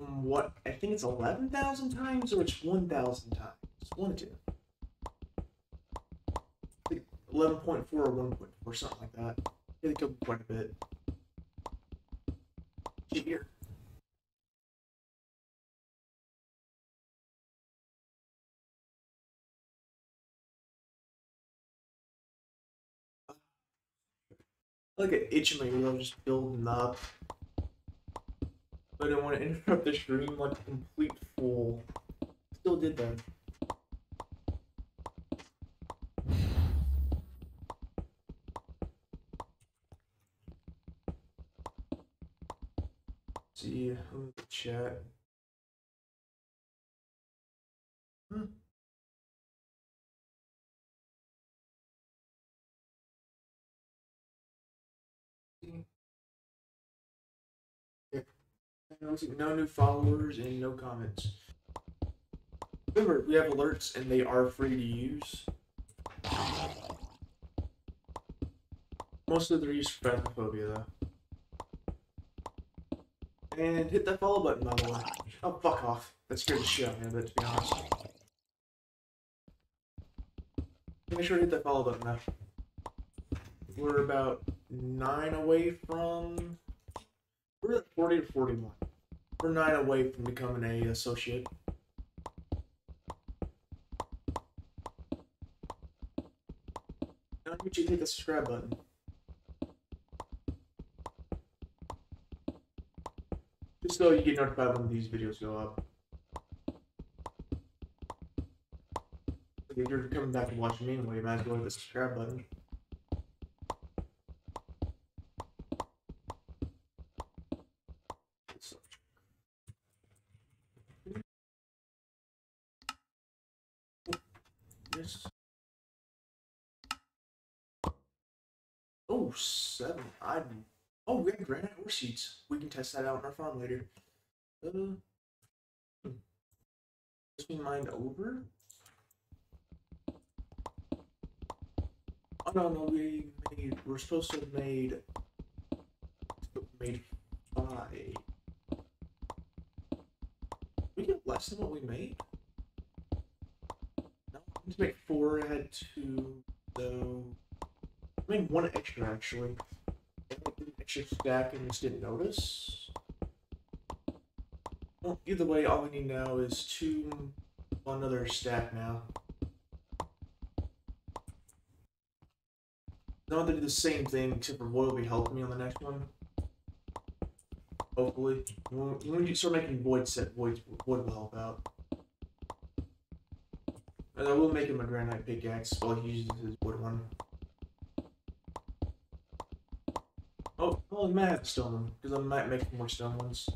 um, what I think it's eleven thousand times or it's one thousand times. One or two. Eleven point four or one point four, something like that. They killed quite a bit. Here. Look at itching my ears, I'm just building up. But I don't want to interrupt the stream like a complete fool. Still did that. See, chat. Hmm. No new followers and no comments. Remember, we have alerts and they are free to use. Most of them are used for Phasmophobia though. And hit that follow button by the way. Oh, fuck off. That scared the shit out of me a bit, to be honest. Make sure to hit that follow button now. We're about nine away from. We're at 40 to 41. We're nine away from becoming a associate. Now need you hit the subscribe button. Just so you get notified when these videos go up. If you're coming back and watching me anyway, you might as well hit the subscribe button. Yes. Oh, seven. I. Oh, we have granite ore seeds. We can test that out on our farm later. Uh, hmm. Let's be mined over. Oh no, no, we made. We're supposed to have made. Made five. We get less than what we made. No, I need to make four. Had two, though. I made one extra actually. Extra stack and just didn't notice. Well, either way, all we need now is two, one other stack now. Now they do the same thing, except for Void will be helping me on the next one. Hopefully. When, when you start making Void set, Void, Void will help out. And I will make him a granite pickaxe while he uses his wood one. Oh, well, I might have to stone them, because I might make more stone ones.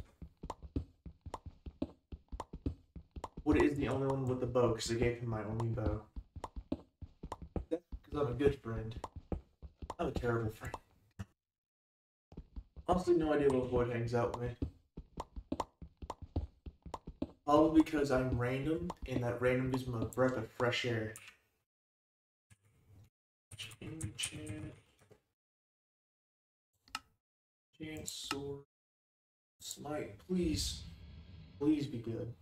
Wood is the only one with the bow, because I gave him my only bow. That's because I'm a good friend. I'm a terrible friend. Honestly, no idea what Void hangs out with. Probably because I'm random, and that random gives me a breath of fresh air. Enchant. Enchant sword. Smite, please. Please be good.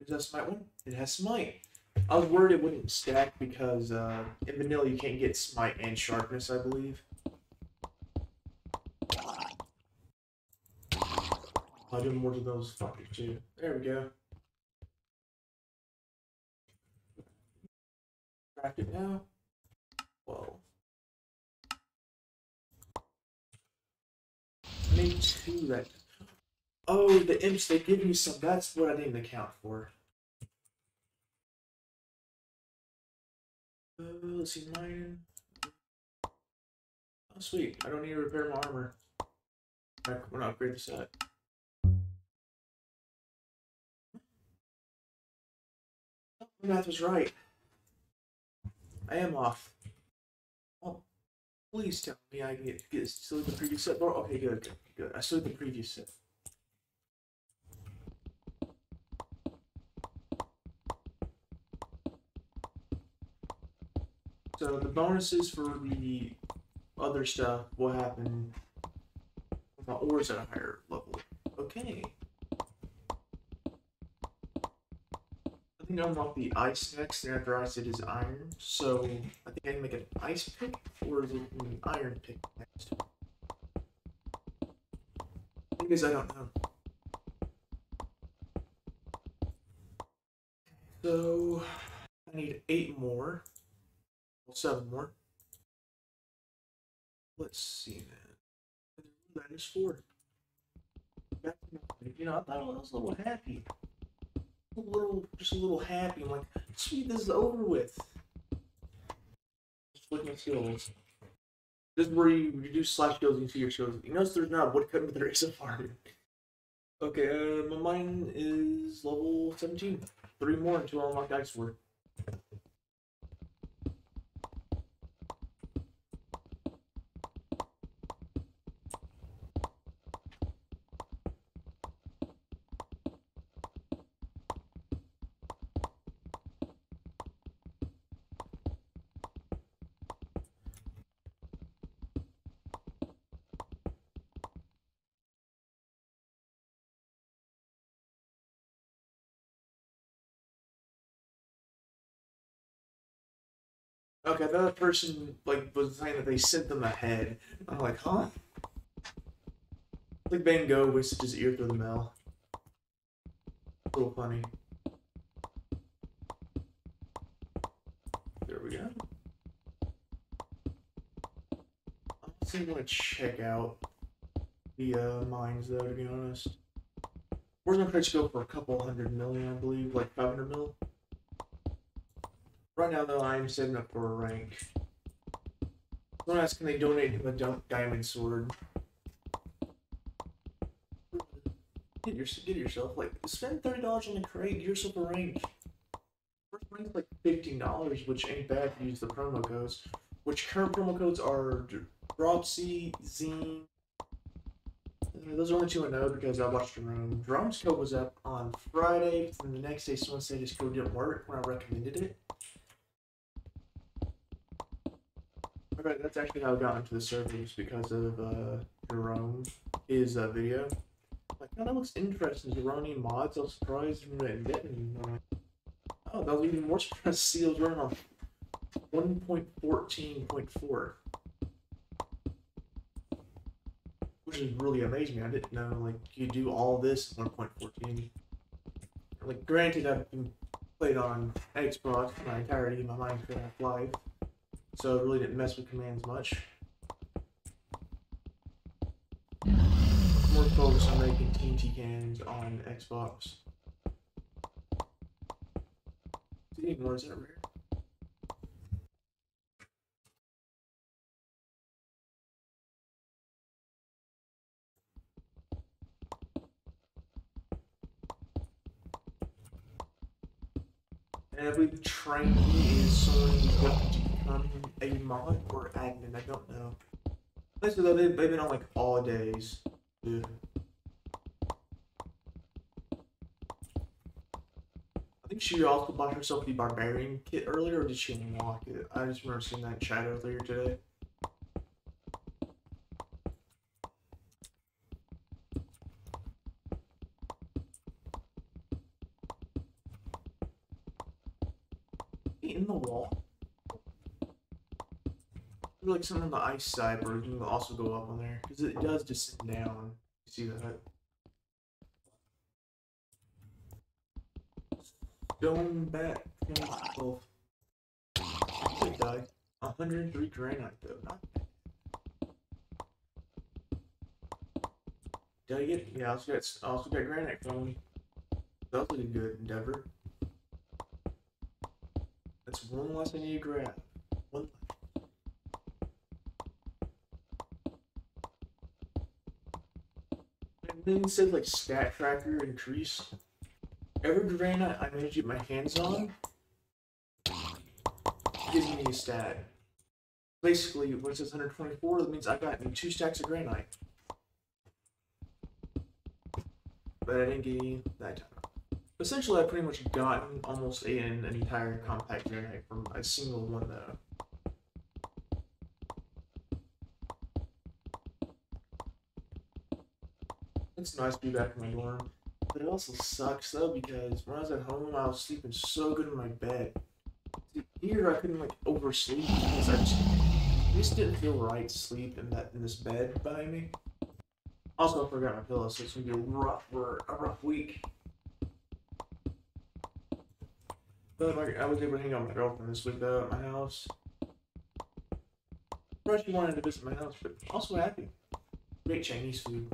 Is that smite one? It has smite. I was worried it wouldn't stack because uh, in vanilla you can't get smite and sharpness, I believe. I'll do more to those fuckers too. There we go. Craft it now. Whoa. I two that. Oh, the imps, they give you some. That's what I didn't account for. Uh, let's see, mine. Oh, sweet. I don't need to repair my armor. I want to upgrade the set. Oh, math was right. I am off. Oh, please tell me I can get, get still the previous set. Oh, okay, good, good, good. I still the previous set. So the bonuses for the other stuff will happen my ore's at a higher level. Okay. I unlock the ice next, and after ice it is iron. So I think I can make an ice pick, or is it an iron pick next? Because I don't know. So I need eight more. Well, seven more. Let's see. That is four. To You know, I thought I was a little happy. A little, just a little happy. I'm like, sweet, this is over with. Just look at skills. This is where you reduce slash skills and you see your skills. You notice there's not woodcut, but there is a farm. Okay, uh, my mine is level 17. Three more until I unlock Ice Sword. Okay, the other person like was saying that they sent them ahead. I'm like, huh? Like Van Gogh wasted his ear through the mail. A little funny. There we go. I honestly want to check out the uh, mines though, to be honest. we're not my price go for a couple hundred million, I believe, like 500 mil? Right now, though, I'm setting up for a rank. Someone asked, can they donate him a diamond sword? Get, your, get yourself, like, spend $30 on a crate, get yourself a rank. First rank's like $15, which ain't bad if you use the promo codes. Which current promo codes are Dropsy, Zine. Uh, Those are only two I know because I watched Jerome. Jerome's code was up on Friday, and the next day someone said his code didn't work when I recommended it. Okay, that's actually how I got into the servers because of uh, Jerome, his uh, video. Like, oh, that looks interesting. Jerome mods. I was surprised when it didn't. Oh, that was even more surprised was running on 1.14.4. Which is really amazing. I didn't know, like, you do all this in 1.14. Like, granted, I've been played on Xbox my entirety of my Minecraft life so it really didn't mess with commands much. More focused on making TNT cannons on Xbox. See, more is that rare? And I believe trainee is someone who's become a mod or admin. I don't know. Basically, though, they've, been on like all days. Yeah. I think she also bought herself the barbarian kit earlier, or did she unlock it? I just remember seeing that chat earlier today. In the wall. Maybe like something on the ice side it can also go up on there. Because it does descend down. You see that? Stone back. Oh. It died. 103 granite though. Not. Did I get? Yeah, I also got, also got granite from me. That was a good endeavor. That's one less I need to grab. One less. Then it said like stat tracker increase. Every granite I manage to get my hands on gives me a stat. Basically, when it says 124, that means I got me two stacks of granite. But I didn't get any that time. Essentially, I pretty much gotten almost an entire compact granite from a single one though. It's nice to be back in my dorm. But it also sucks though because when I was at home, I was sleeping so good in my bed. Here, I couldn't like oversleep because I just, it just didn't feel right to sleep in that in this bed by me. Also, I forgot my pillow, so it's gonna be a rough, a rough week. But like, I was able to hang out with my girlfriend this week though at my house. First, she wanted to visit my house, but also happy. Great Chinese food.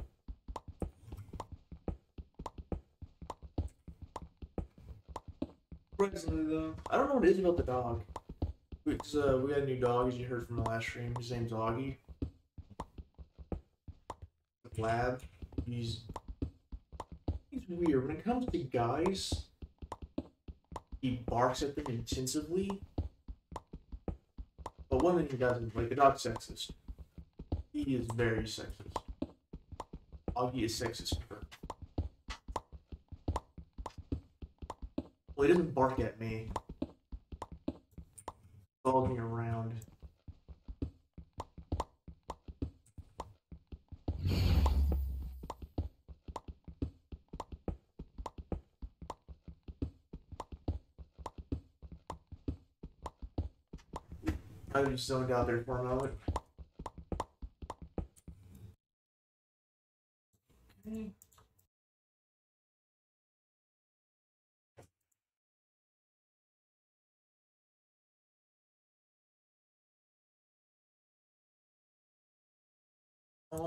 Surprisingly though, I don't know what it is about the dog. Uh, we got a new dog, as you heard from the last stream. His name's Augie. Lab. He's he's weird. When it comes to guys, he barks at them intensively. But one women he doesn't. Like the dog's sexist. He is very sexist. Augie is sexist Well, he doesn't bark at me. Follows me around. I just zoned out there for a moment.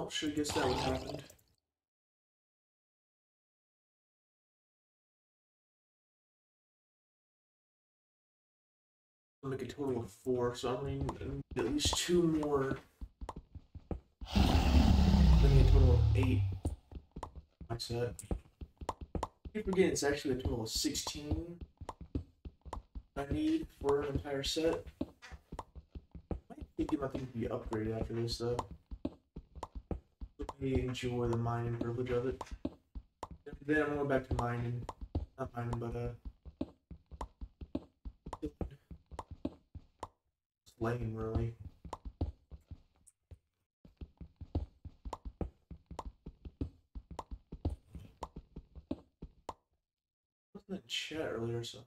Oh, should guess that would happen. Make a total of four, so I mean at least two more. Then a total of eight. My set. Keep forgetting it's actually a total of sixteen. I need for an entire set. I might think my thing to be upgraded after this though enjoy the mining privilege of it. Then I'm going back to mining. Not mining, but uh. Slaying, really. wasn't in chat earlier, so.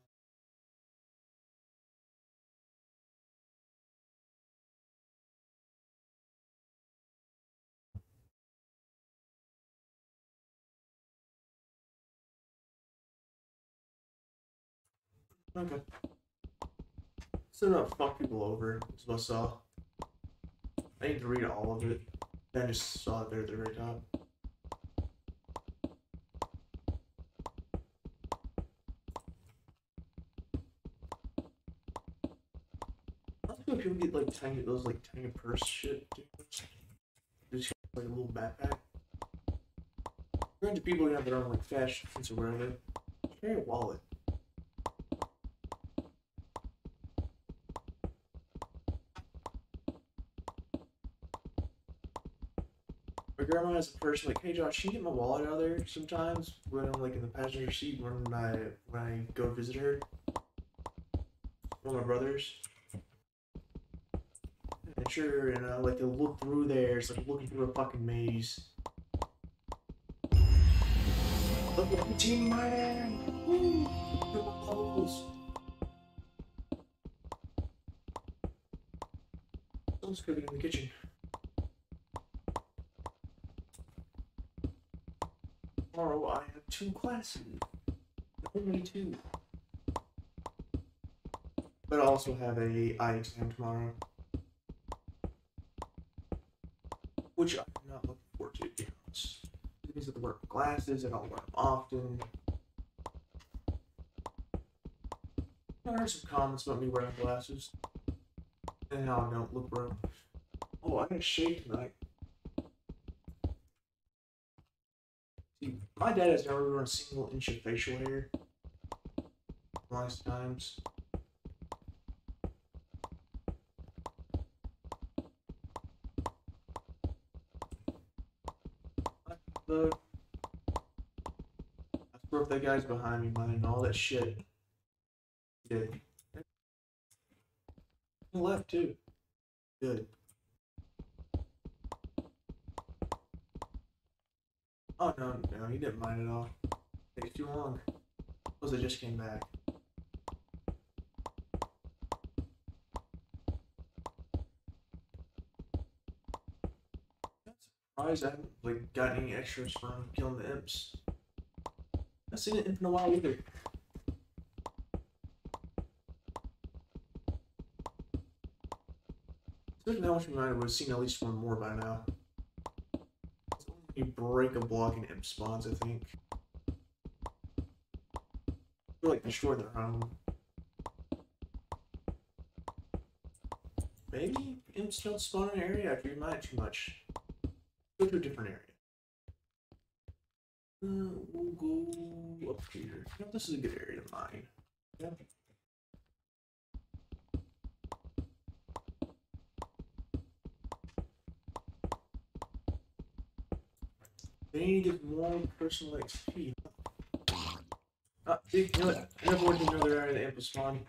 Okay. So not fuck people over, is what I saw. I need to read all of it. I just saw it there at the very top. I think people get like tiny, those like tiny purse shit. Just like a little backpack. Granted, people have their own like fashion sense or whatever. Carry a wallet. Grandma as a person like, hey Josh, you get my wallet out of there sometimes when I'm like in the passenger seat when I uh, when I go visit her? One of my brothers. And sure, and I like to look through there, it's like looking through a fucking maze. Look at the team mining! Woo! Someone's cooking in the kitchen. Tomorrow I have two classes. Only two. But I also have a eye exam tomorrow. Which I'm not looking forward to, to be honest. Means that I wear glasses and I'll wear them often. I heard some comments about me wearing glasses. And how I don't look broke. Oh, I got a shave tonight. My dad has never grown a single inch of facial hair. Longest times. I swear if that guy's behind me, man, and all that shit. He did. He left too. Good. Oh no, no, he didn't mind at all. Takes too long. Suppose they just came back. Surprised I haven't like got any extras from killing the imps. I haven't seen an imp in a while either. Especially how much we might have seen at least one more by now. You break a block and imp spawns, I think. Or like destroy their home. Maybe imps don't spawn in an area after you mine too much. Go to a different area. Uh, we'll go up here. This is a good area to mine. Yeah. They need more personal XP. Ah, see, you know what? I never went to another area that ample spawn.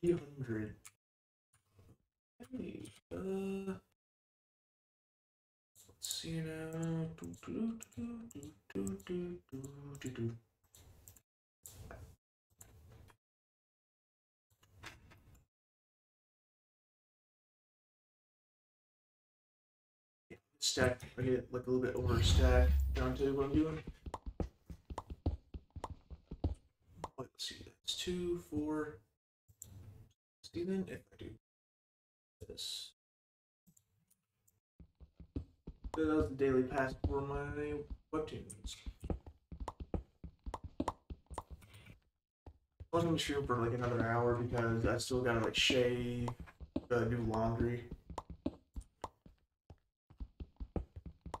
300. Hey, uh. Let's see now. Do, do, do, do, do, do, do, do, stack. I get like a little bit over stack down to what I'm doing. Let's see, that's two, four. See then if I do this. That was the daily pass for my webtoons. I was gonna stream for like another hour because I still gotta like shave, do laundry.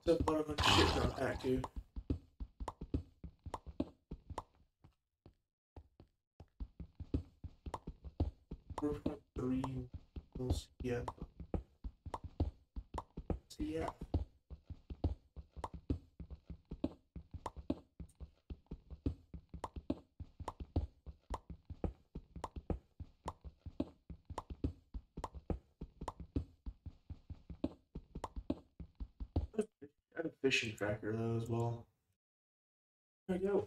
to what I'm gonna shit down at you. Three, we'll see ya. See ya. Fishing tracker though as well. There we go.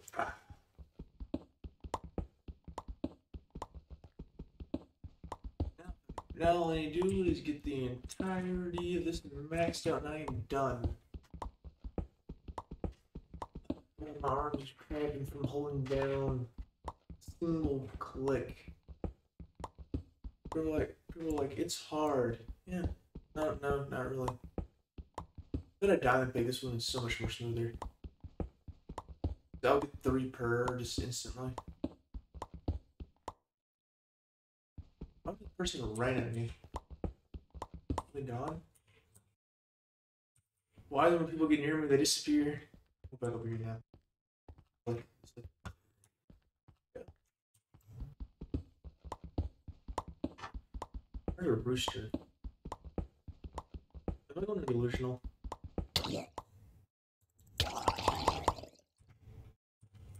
Now all I do is get the entirety of this maxed out and I am done. My arm is cramping from holding down single click. People are like, people are like, it's hard. Yeah. No, no, not really. But a diamond pig, this one is so much more smoother. I'll get three per just instantly. Why did the person ran at me? They gone? Why when people get near me, they disappear? Go back over here now. Like, yeah. Where's a rooster? Am I going to delusional?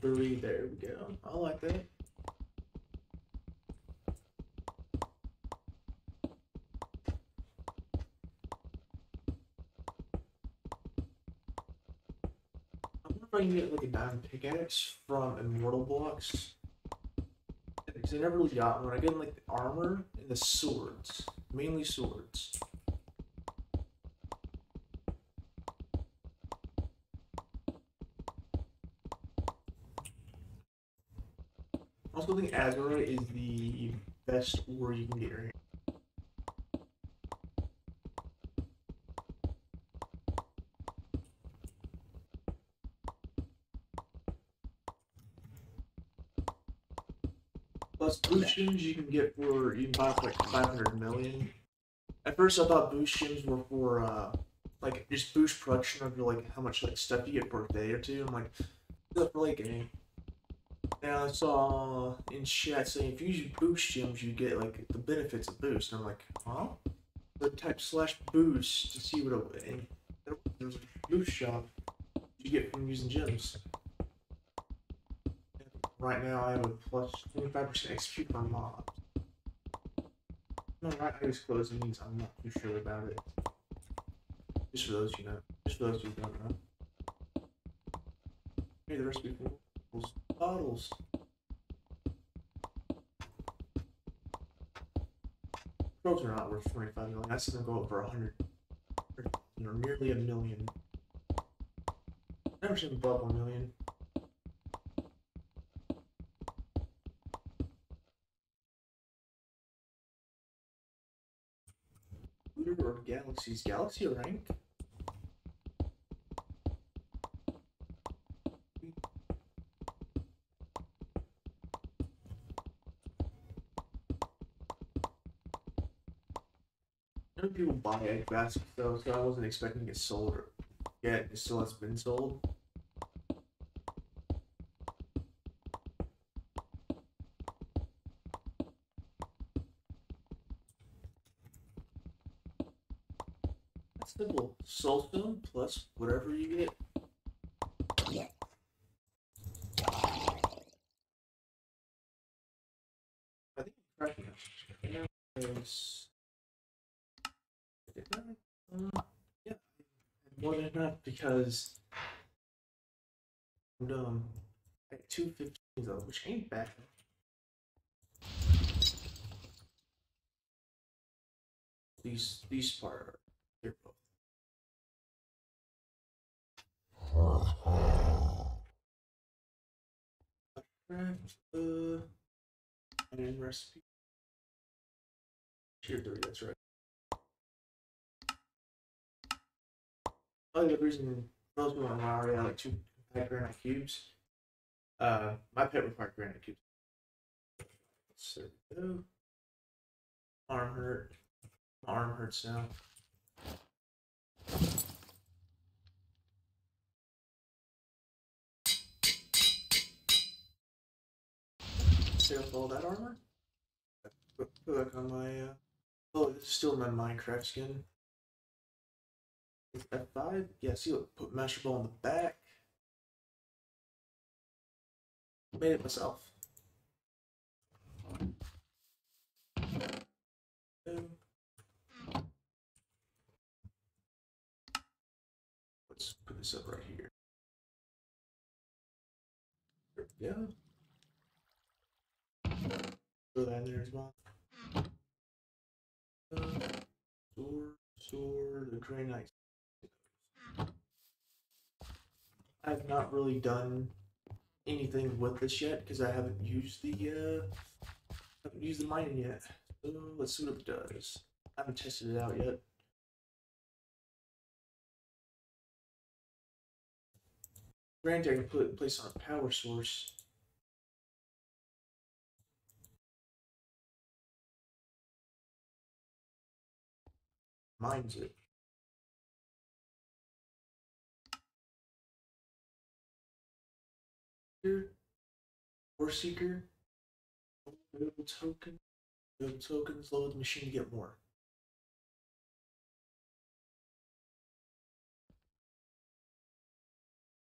Three, there we go. I like that. I wonder if I can get like a diamond pickaxe from Immortal Blocks. Because I never really got one. I get like the armor and the swords. Mainly swords. Also think Azura is the best ore you can get right. Plus boost gems you can get for you can buy for like 500 million. At first I thought boost gems were for uh like just boost production of like how much like stuff you get per day or two. I'm like, for late game. Now I saw uh, in chat saying if you use boost gems, you get like the benefits of boost. And I'm like, huh? The type slash boost to see what it, and there, there's a boost shop you get from using gems. Right now I have a plus 25% XP per mob. No, right now closing means I'm not too sure about it. Just for those you know. Just for those who don't know. Hey, the recipe for bottles. bottles. Are not worth 25 million. See them go for 100. Or nearly a million. Never seen above a million. Or galaxies. Galaxy rank? People buy egg baskets though, so I wasn't expecting it sold yet. It still has been sold. That's simple. Soulstone plus whatever you get. I think it's cracking up. Is um, yeah, more than enough because I'm dumb. At two fifteen though, which ain't bad. These these part are both. Craft uh and recipe. Tier three, that's right. Oh, the reason those were on Mario, I like two compact granite cubes. Uh, my pet required granite cubes. So go. Arm hurt. My arm hurts now. Stay with all that armor. Put, back on my. Uh... Oh, this is still my Minecraft skin. F5. Yeah, see what put Master Ball on the back. Made it myself. Let's put this up right here. Go. Throw that in there as well. Uh, sword, sword, the gray knight. I've not really done anything with this yet because I haven't used the uh haven't used the mining yet. So let's see what it does. I haven't tested it out yet. Granted, I can put place on a power source. Mines it. Seeker, War Seeker, available token, available tokens, load the machine to get more.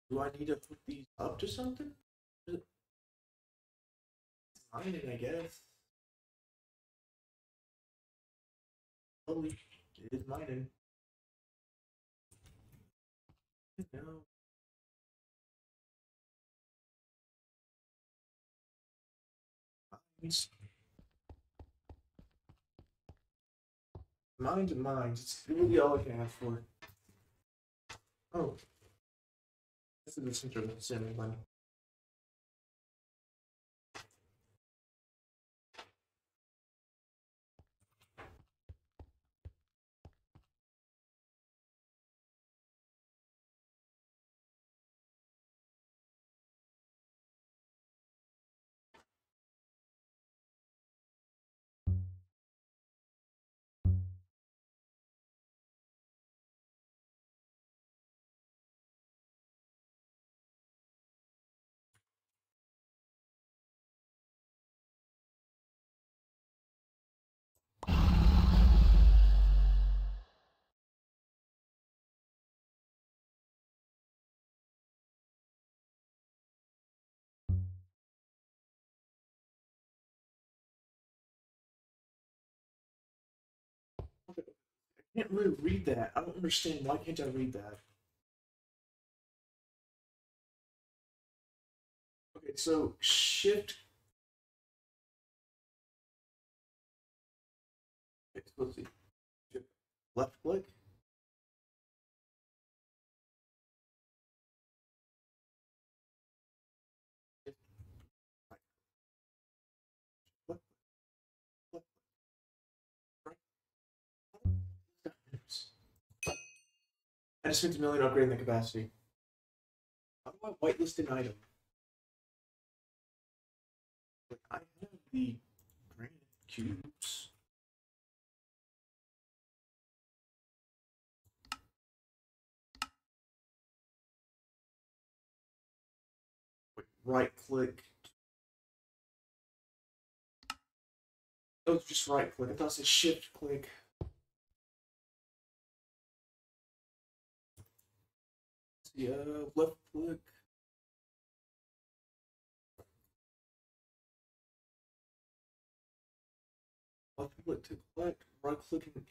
Do I need to put these up to something? Mining, I guess. Holy, it is mining. No. Mines and mines. It's really all I can ask for. Oh. This is the center of the salmon can't really read that. I don't understand why can't I read that? Okay, so shift. Let's see. Shift left click. I just spent a million upgrading the capacity. How do I whitelist an item? I have the granite cubes. Right click. Oh, just right click. I thought it said shift click. Yeah, left click. Left click to collect, right click and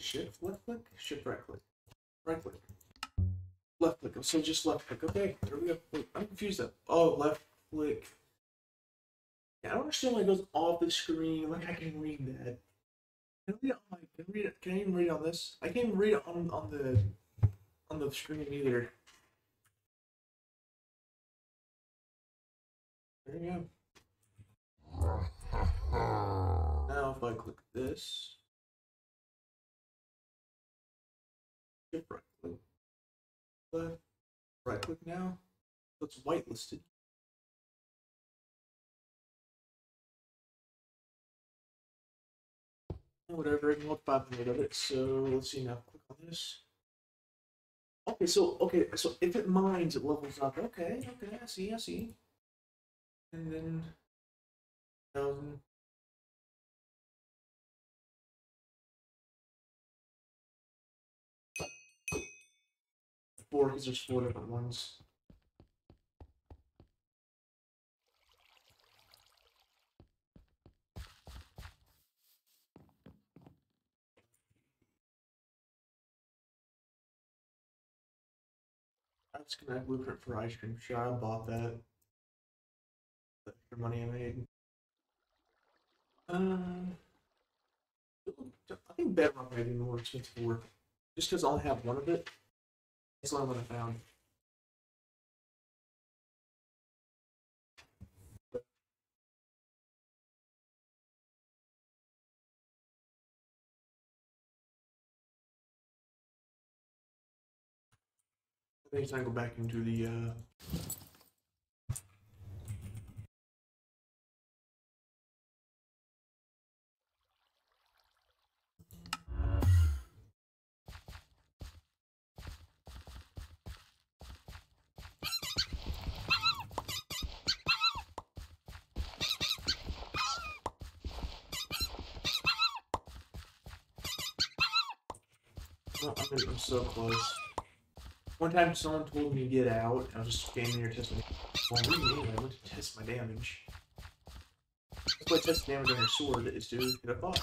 shift left click, shift right click, right click, left click. So just left click. Okay, there we go. Wait, I'm confused. Though. Oh, left click. Yeah, I don't understand why it goes off the screen. Like I can read that. Can I read it on? Can I read it? Can I even read on this? I can't even read it on on the on the screen either. There you go. Now if I click this, right click, left, right click now, it's whitelisted. Whatever, I can five minutes of it. So let's see now. Click on this. Okay, so okay, so if it mines, it levels up. Okay, okay, I see, I see. And then thousand. Four, because there's four different ones. That's gonna blueprint for ice cream. I bought that. The extra money I made. Um, I think Bedrock might be more expensive work, just because I only have one of it. It's the only one I found. I think it's time to go back into the uh, I'm so close. One time someone told me to get out, I was just standing there testing. Well? I went to test my damage. That's why test damage on your sword is to hit a boss.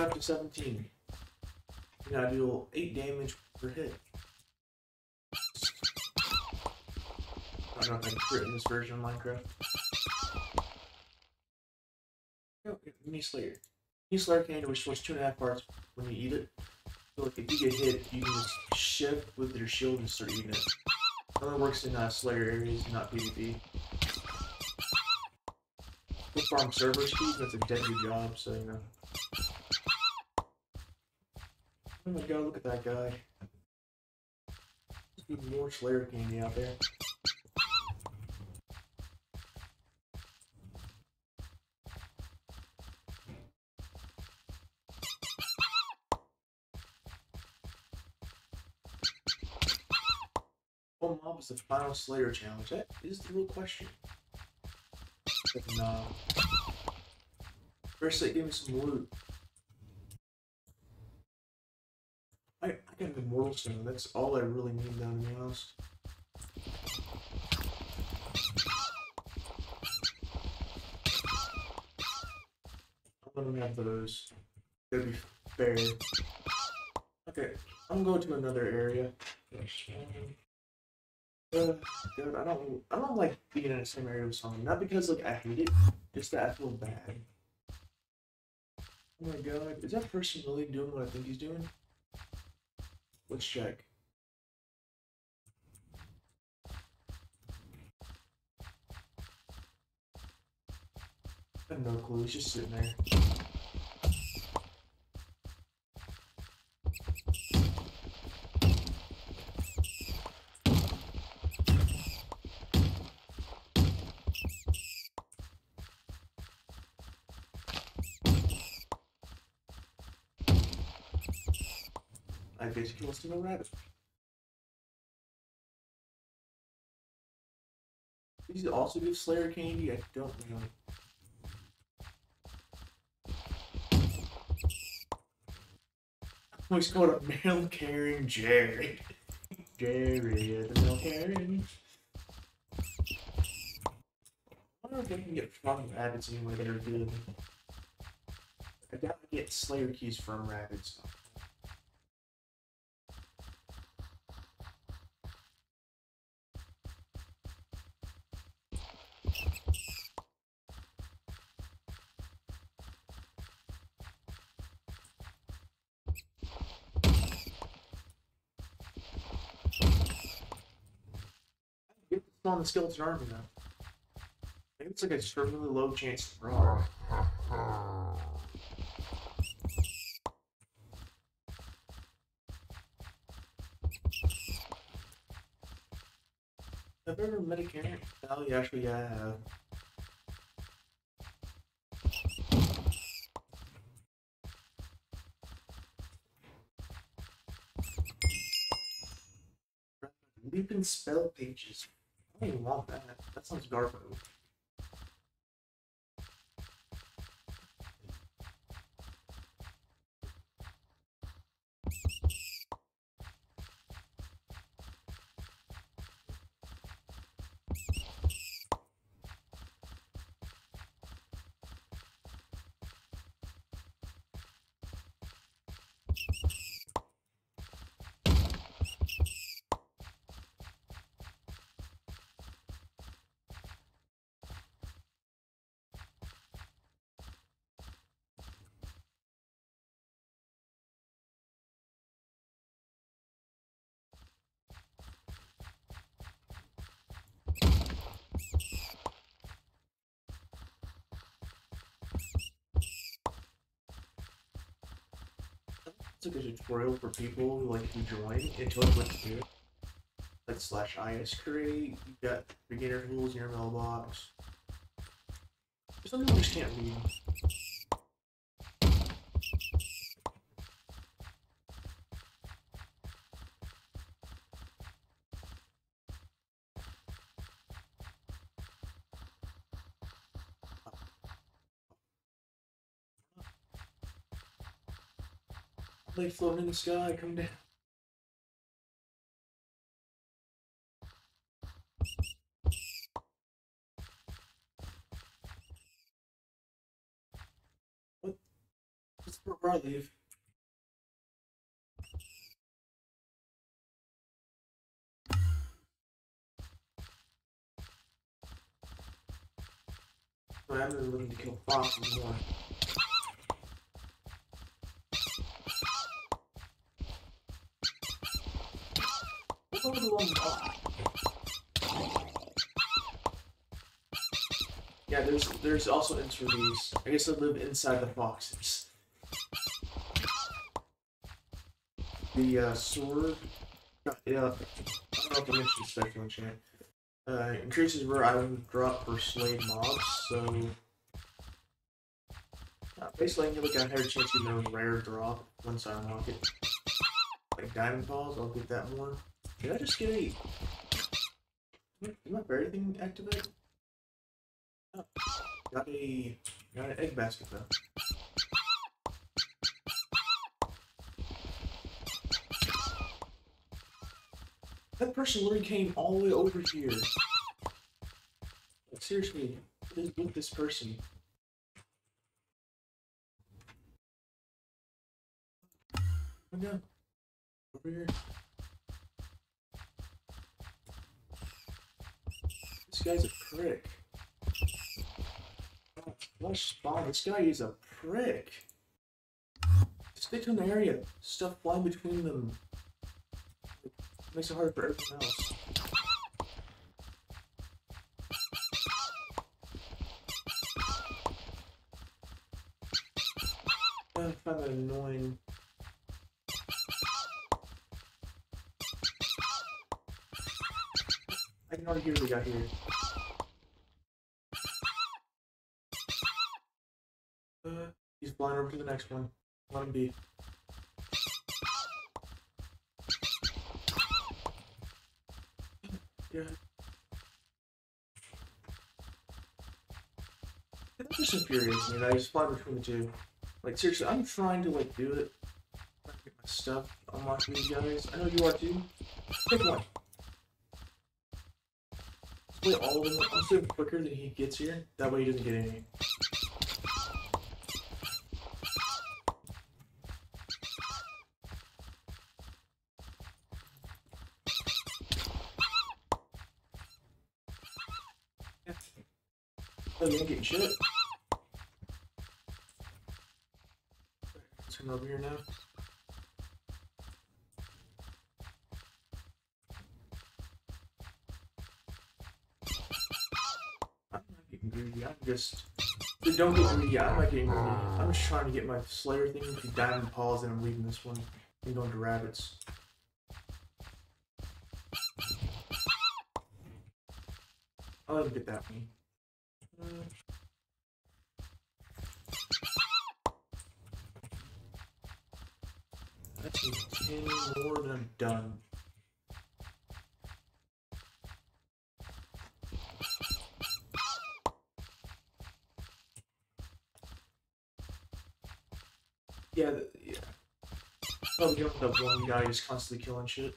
Up to 17. You gotta deal 8 damage per hit. I don't know if I can crit in this version of Minecraft. Oh, Mini Slayer. Mini Slayer can which was two and a half parts when you eat it. So like if you get hit, you can just shift with your shield and start eating it. It only works in uh, Slayer areas, not PvP. Good farm server speed, that's a deadly job, so you know. Oh my god, look at that guy. There's even more Slayer candy out there. The final Slayer challenge? That is the real question. But uh, no. First, they give me some loot. I, I got an immortal stone. That's all I really need down to be honest. I don't have those. Gotta be bear. Okay, I'm going to another area. Dude, I don't, I don't like being in the same area with someone. Not because like I hate it, just that I feel bad. Oh my god, is that person really doing what I think he's doing? Let's check. I have no clue. He's just sitting there. Basically wants to know rabbit. These also give Slayer candy? I don't know. Always called a mail carrying Jerry. Jerry, the mail carrying. I wonder if I can get from rabbits anywhere that are good. I doubt I get Slayer keys from rabbits. Get this on the skeleton army now. Maybe it's like a really low chance to draw. Have you ever met? Oh, yeah, actually, yeah, I have. Leaping spell pages. I want that. That sounds garbage. It's like a tutorial for people who like who join into what to do. Like slash is create. You got beginner tools in your mailbox. Some people just can't read. They floating in the sky, come down. What? What's the I leave? I'm really looking to kill more. Yeah, there's also these. I guess they live inside the boxes. The uh, sword, uh, yeah, I don't know if I mentioned special enchant. Uh, increases rare item drop for slayed mobs, so uh, basically I can get like a higher chance of a rare drop once I unlock it. Like diamond balls, I'll get that more. Did I just get a... Did my berry thing activate? Oh, got a... Got an egg basket though. That person literally came all the way over here. Like, seriously, with this person? Come down. Over here. This guy's a prick. Slash spawn. This guy is a prick. Stick to an area. Stuff flying between them. It makes it hard for everyone else. I find that annoying. I can already hear the guy here. Uh, flying over to the next one. Let him be. Yeah. That just infuriates me that I just fly between the two. Like seriously, I'm trying to like do it. I'm trying to get my stuff unlocked you guys. I know you are too. Pick one. Play all of them. Doing quicker than he gets here. That way he doesn't get any. Ain't getting shit. Over here now. I'm not getting greedy. I'm just. Dude, Don't get greedy. I'm not getting greedy. I'm just trying to get my Slayer thing to Diamond Paws, and I'm leaving this one and going to Rabbits. I'll get that one. Uh, That's 10 more than done. Yeah, yeah. Oh, don't one guy who's constantly killing shit.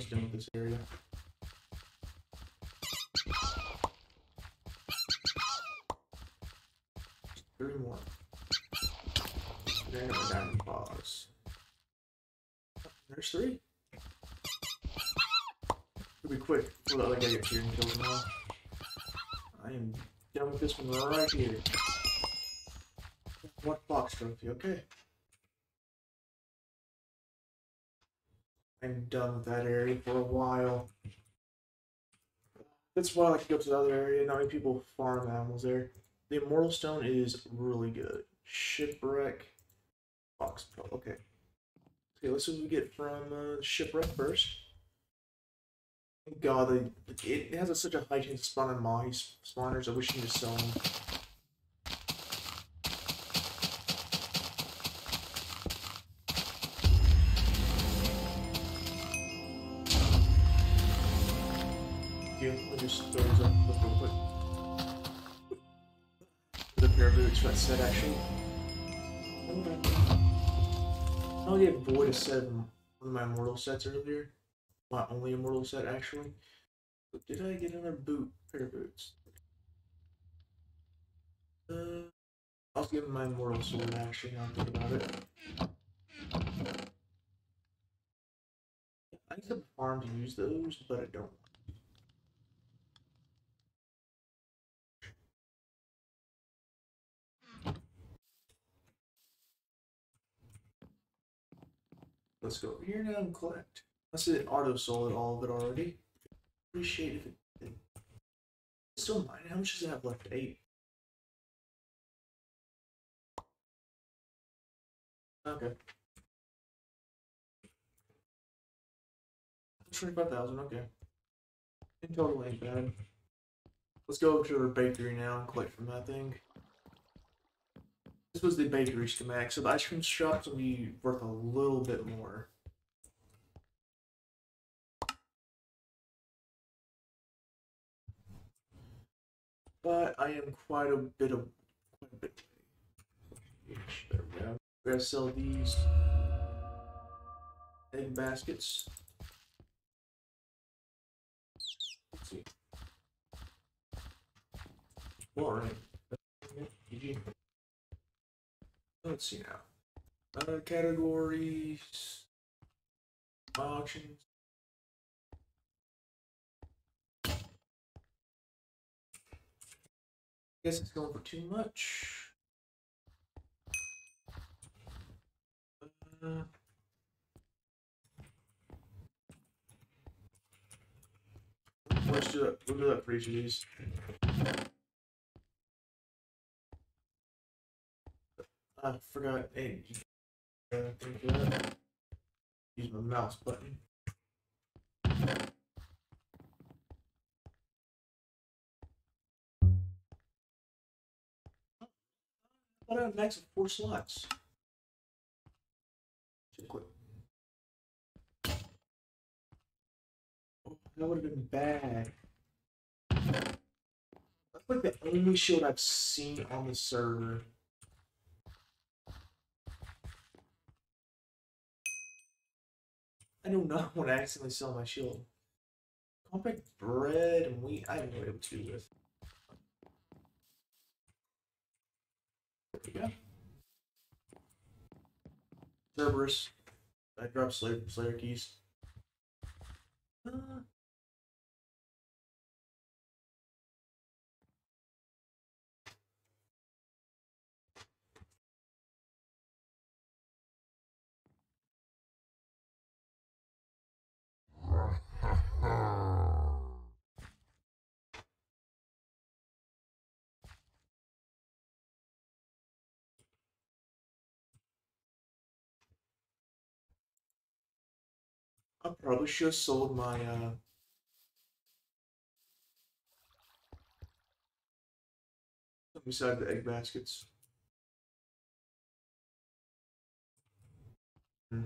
I'm done with this area. Three more. Then my diamond paws. There's three. Be quick before the other guy gets here and kills them all. I am done with this one right here. What box trophy? Okay. I'm done with that area for a while. That's why I like to go to the other area. Not many people farm animals there. The Immortal Stone is really good. Shipwreck. Pro. Okay. Okay, let's see what we get from uh, Shipwreck first. Thank God, it has a, such a high chance of spawning Mahi spawners. I wish you could sell them. That set actually. I'll get Void a set of my immortal sets earlier. My only immortal set actually. But did I get another boot pair of boots? Uh I'll give my immortal sword actually now I think about it. I to farm to use those, but I don't. Let's go over here now and collect. Unless it auto sold all of it already. Appreciate if it did. Still mine. How much does it have left? Eight. Okay. Twenty-five thousand. Okay. In total, ain't bad. Let's go to the bakery now and collect from that thing. This was the bakery schematic, so the ice cream shops will be worth a little bit more. But I am quite a bit of quite a bit. There we go. We're gonna sell these egg baskets. Let's see. Alright. GG. Let's see now. Uh, categories. Auctions. Guess it's going for too much. Uh, let's do that. We'll do that for each of these. I forgot. Hey. Use my mouse button. I had max of four slots. Oh, that would have been bad. That's like the only shield I've seen on the server. I do not want to accidentally sell my shield. Compact bread and wheat, I no idea what to do with. There we go. Cerberus. I dropped Slayer, Slayer keys. Uh, I probably should have sold my uh beside the egg baskets. Hmm.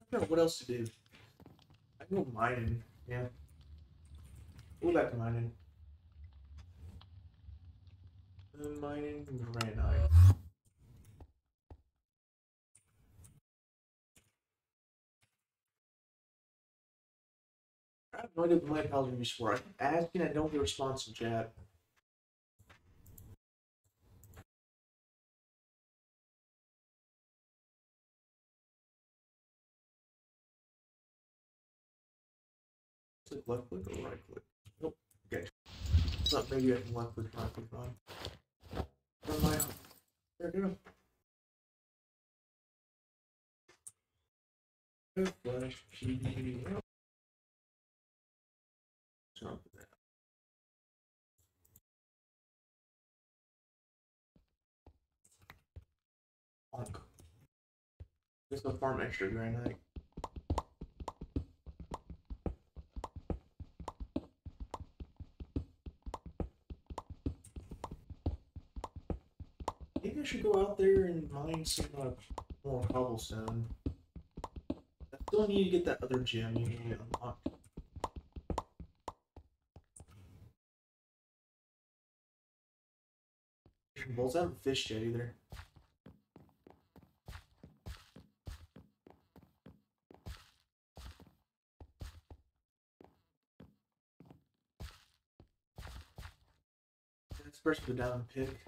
I don't know what else to do. I go mining, yeah. Go back to mining. Uh, mining granite. Have no idea what are used for. I'm asking, I don't get a response from chat. Click left click or right click? Nope. Okay. Thought maybe I can left click, right click on. I? There we go. Flash PD. Jump that. Bonk. Guess I'll farm extra granite. Maybe I should go out there and mine some uh, more cobblestone. I still need to get that other gem you need to I haven't fished yet either. That's first the down and pick.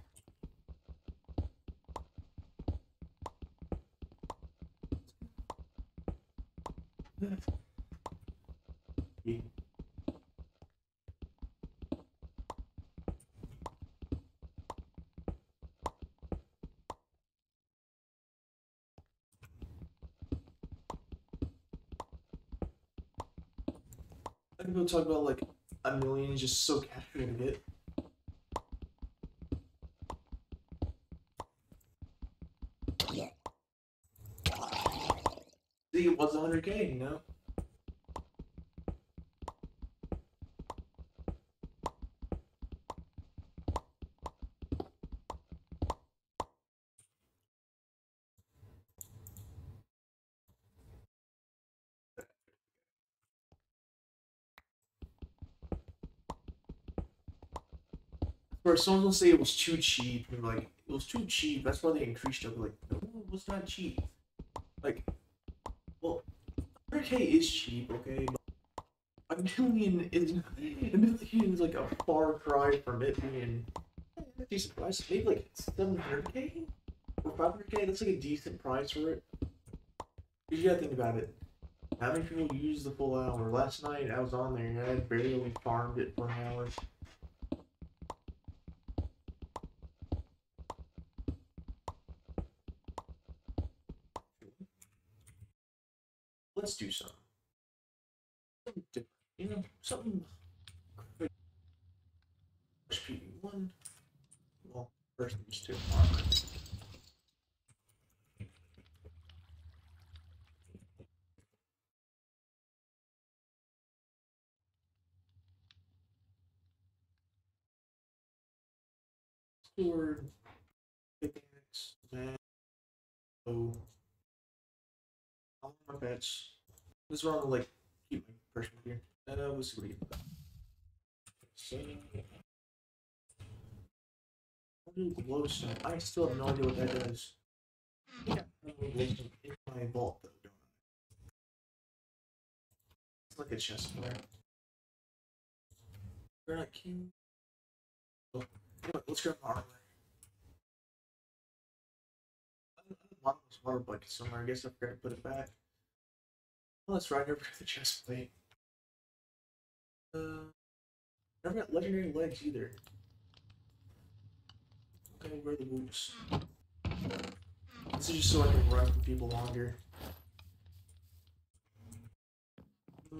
Yeah. I talk about like a million is just so casual to get. See, it was 100k, you know? Or someone's gonna say it was too cheap, and like it was too cheap. That's why they increased it. Like, no, it was not cheap. Like, well, 100k is cheap, okay, but million is a million is like a far cry from it being a decent price. Maybe like seven hundred k or five hundred k. That's like a decent price for it. You gotta think about it. How many people use the full hour? Last night I was on there and I barely farmed it for an hour. Let's do something. Something different. You know, something. HP one. Well, first there's two armor. Sword, pickaxe, man, bow. Pets. This is where like keep my personal gear. Uh, let's see what we get. Glowstone. I still have no idea what that does. Have glowstone in my vault though, don't I? It's like a chest in there. Granite cube. Oh, anyway, let's grab armor. I a bottomless water bucket somewhere. I guess I forgot to put it back. Let's ride over to the chest plate. Uh, never got legendary legs either. Okay, where are the boots? This is just so I can run from people longer. Uh,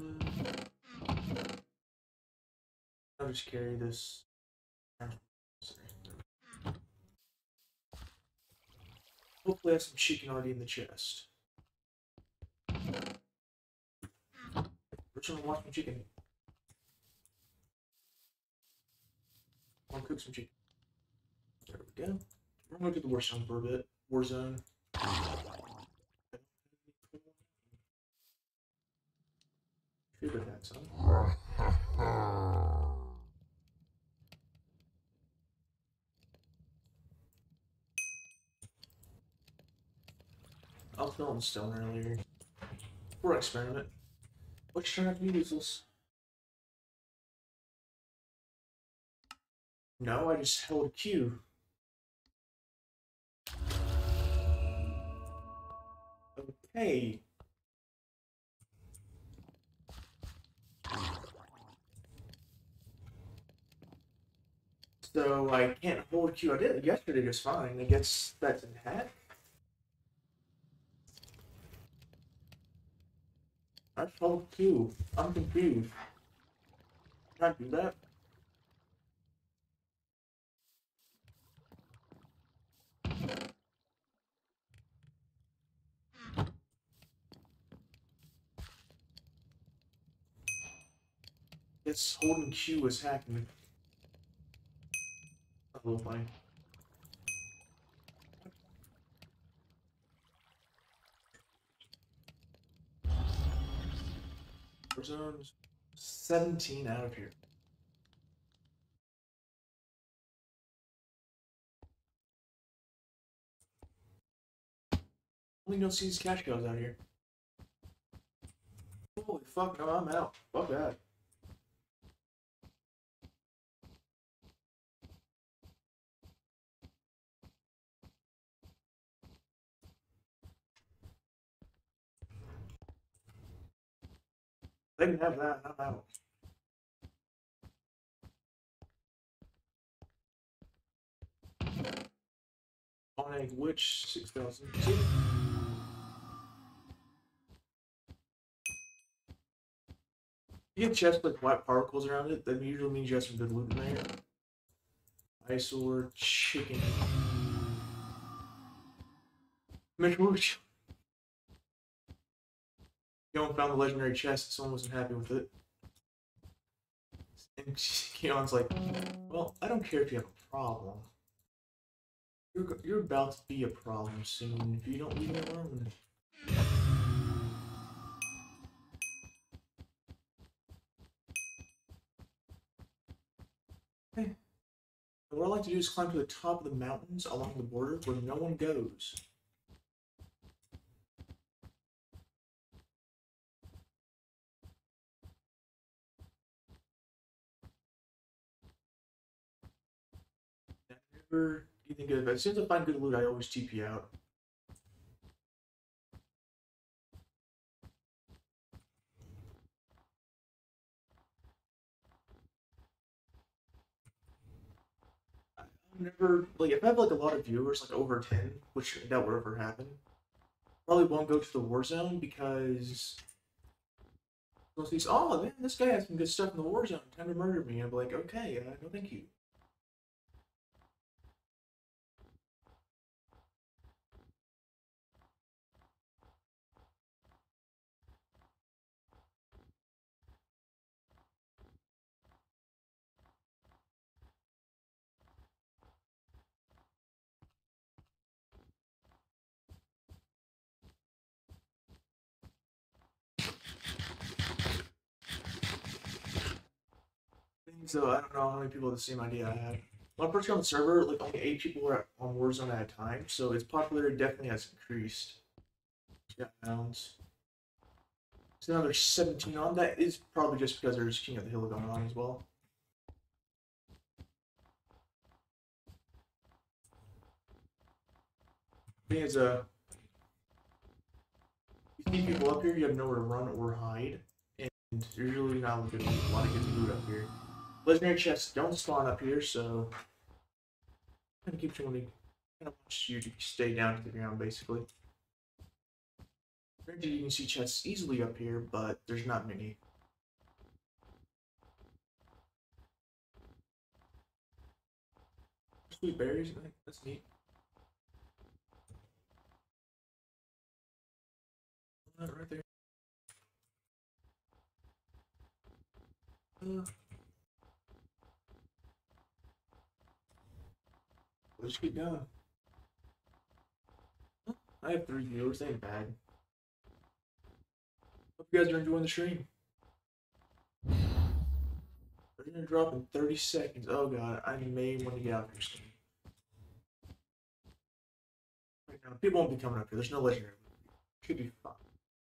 I'll just carry this. Hopefully, I have some chicken already in the chest. One wants some chicken? I'll cook some chicken. There we go. We're gonna at the Warzone for a bit. Warzone. Should have had some. I was building stone earlier. For experiment. Which turned out to be useless. No, I just held Q. Okay. So I can't hold Q. I did it yesterday just fine. I guess that's in hat. I held Q. I'm confused. Can I do that? It's holding Q is hacking. A little Zones 17 out of here. Only no sees cash cows out here. Holy fuck, no, I'm out. Fuck that. They can have that, I'm out. On a witch, 6,000. You get chests with white particles around it, that usually means you have some good loot in there. Eyesore, chicken. Mitch? Keon found the legendary chest, someone wasn't happy with it. And Keon's like, well, I don't care if you have a problem. You're, you're about to be a problem soon if you don't leave me alone. Hey. What I like to do is climb to the top of the mountains along the border where no one goes. You think of. As soon as I find good loot, I always TP out. I've never like if I have like a lot of viewers, like over ten, which that would ever happen. Probably won't go to the war zone because these, oh man, this guy has some good stuff in the war zone. Time to murder me. I'm like, okay, uh, no, thank you. So I don't know how many people have the same idea I have. One person on the server, like only eight people were on Warzone at a time, so its popularity definitely has increased. Yeah, pounds. So now there's 17 on. That is probably just because there's King of the Hill going on as well. Thing is, uh, you see people up here, you have nowhere to run or hide, and you're usually not a lot of good loot up here. Legendary chests don't spawn up here, so kind of keeps you wanting, kind of wants you to stay down to the ground, basically. Granted, you can see chests easily up here, but there's not many. Sweet berries, that's neat. right there. Uh, Let's keep going. I have three viewers, ain't bad. Hope you guys are enjoying the stream. We're gonna drop in 30 seconds. Oh god, I may want to get out of here soon. Right now, people won't be coming up here. There's no legendary. Should be fine.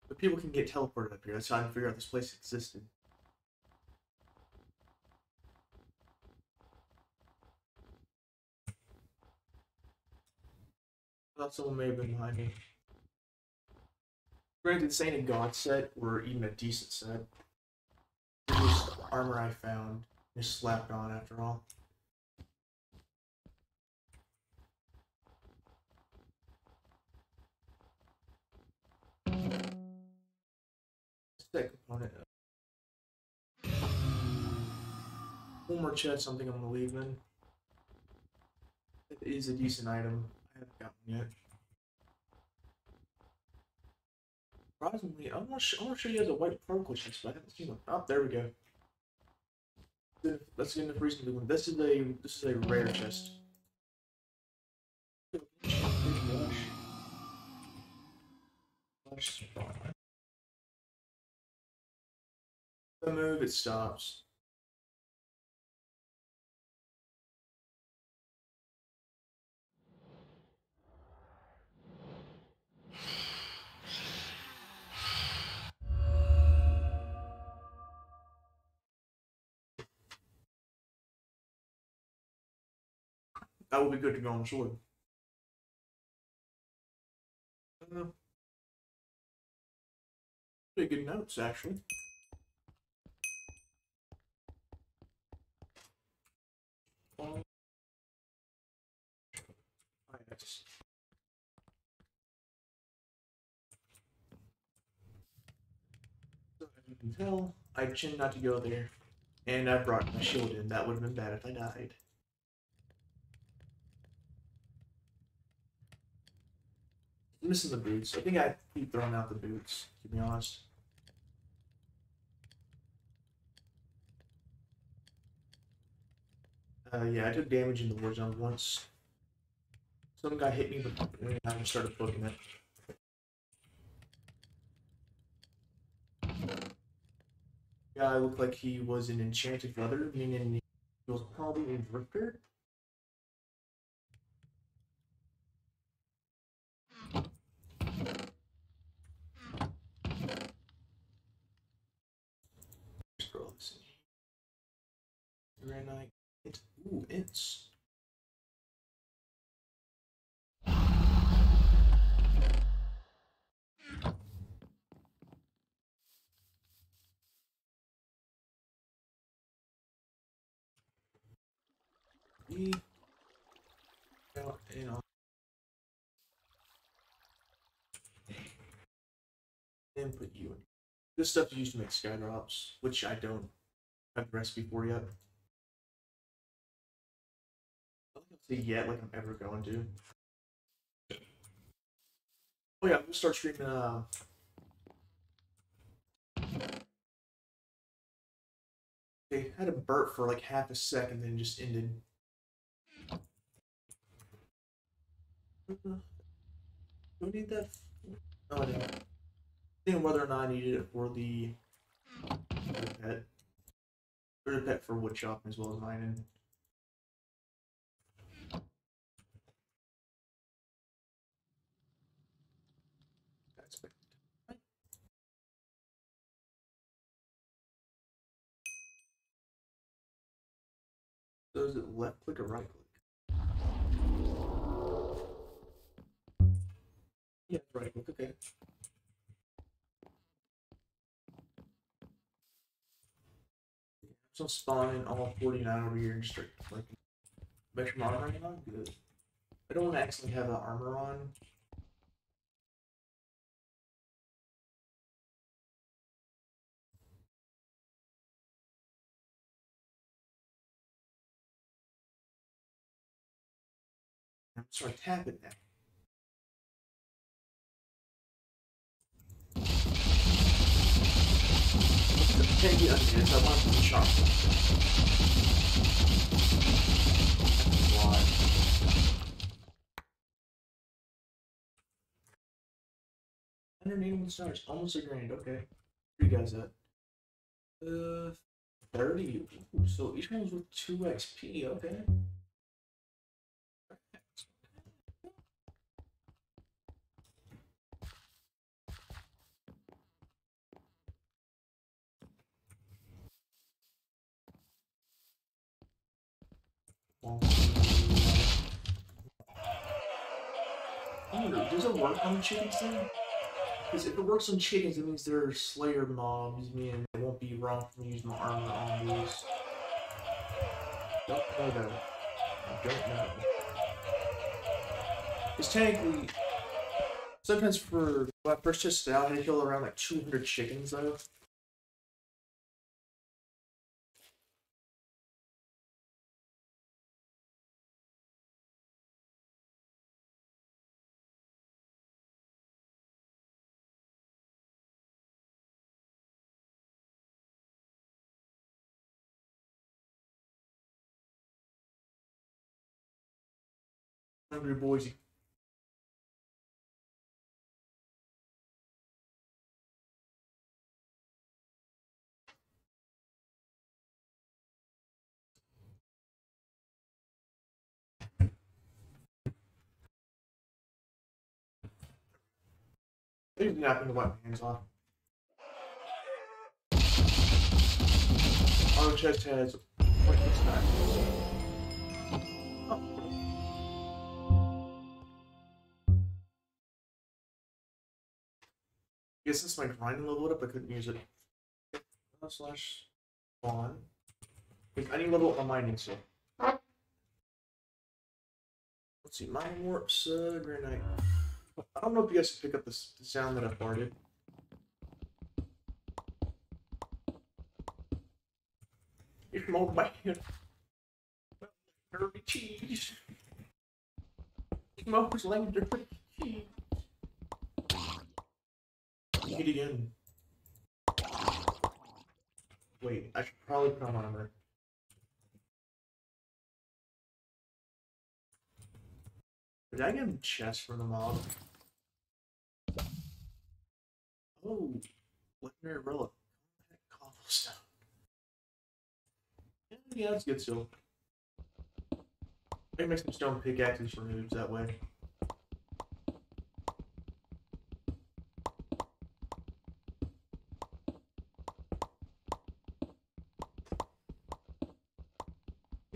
But people can get teleported up here. That's how I figure out this place existed. Thought someone may have been behind me. Granted, this ain't a god set or even a decent set. Just armor I found. Just slapped on after all. Set component. One more chest, something I'm gonna leave in. It is a decent item Surprisingly, I'm not sure, I'm not sure he has a white particle chest, but I haven't seen one. Oh, there we go. Let's get into reasonably one. This is a this is a rare chest. The move it stops. That would be good to go on the sword. Uh, pretty good notes, actually. Oh. So as you can tell, I tend not to go there. And I brought my shield in. That would have been bad if I died. Missing the boots. I think I keep throwing out the boots, to be honest. Uh, yeah, I took damage in the war zone once. Some guy hit me, but I just started poking it. Guy looked like he was an enchanted brother, meaning he was probably a drifter. can I get? Ooh, it's. E. L, L. Then put you in. This stuff you used to make sky drops, which I don't have the recipe for yet. I yet like I'm ever going to. Oh yeah, we'll start streaming uh They had a burp for like half a second, then just ended. Do we need that? Oh, I don't. Thinking whether or not I needed it for the pet. Or the pet for wood chopping as well as mining. So is it left click or right click? Yeah, right click, okay. So spawning all 49 over here and start like make sure my armor on good. I don't want to actually have the armor on. So I tap it now. Take it again, I want to chop. Why? Hundred eighty-one stars, almost a grand. Okay, where you guys at? Uh, thirty. Ooh, so each one's with two XP. Okay. Does it work on chickens then? Because if it works on chickens, it means they're Slayer mobs, meaning it won't be wrong for me to use my armor on these. Don't know though. I don't know. Because technically, sometimes for when I first tested out, I kill around like 200 chickens though. under Boise. Please do not hands off. Our chest has 0.69. Yeah, since my grinding leveled up, I couldn't use it. Uh, slash spawn. With any level on mining, so. Let's see, mine warps, uh, granite. I don't know if you guys can pick up the sound that I farted. You're molded hand. Derby cheese. Smoke's like derby cheese it again. Wait, I should probably put on armor. Did I get a chest from the mob? Oh, legendary relic. Cobblestone. Yeah, that's good still. I make some stone pickaxes for moves that way.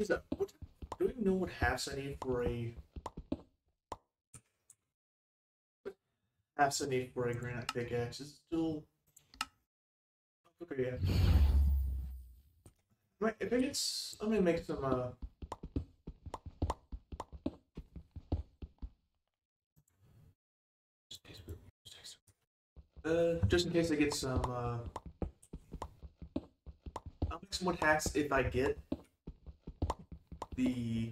Is that what? Do we know what has I need for a? Halves I need for a granite pickaxe is still. Okay, yeah. I think it's. I'm gonna make some uh. Uh, just in case I get some, uh, I'll make some wood hacks if I get the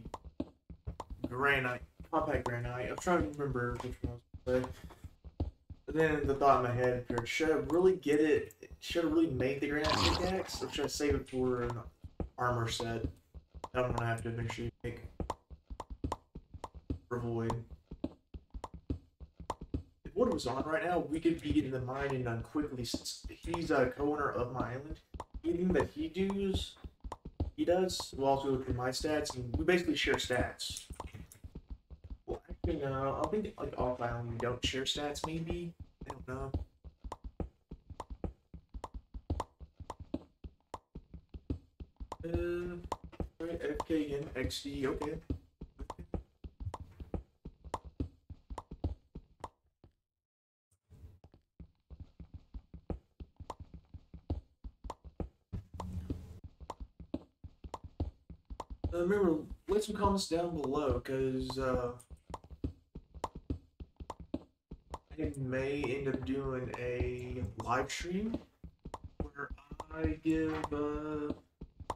granite, compact granite. I'm trying to remember which one I was going to. But then the thought in my head appeared, should I really get it? Should I really make the granite pickaxe? Or should I save it for an armor set? I'm gonna have to eventually make for void. If Wood was on right now, we could be getting the mining done quickly since he's a co-owner of my island. Anything that he does, he does will also go through my stats, and we basically share stats. Well, actually, no. I think like off island we don't share stats. Maybe I don't know. Uh, right, FK XD, okay. Remember, leave some comments down below, because uh, I may end up doing a live stream where I give uh,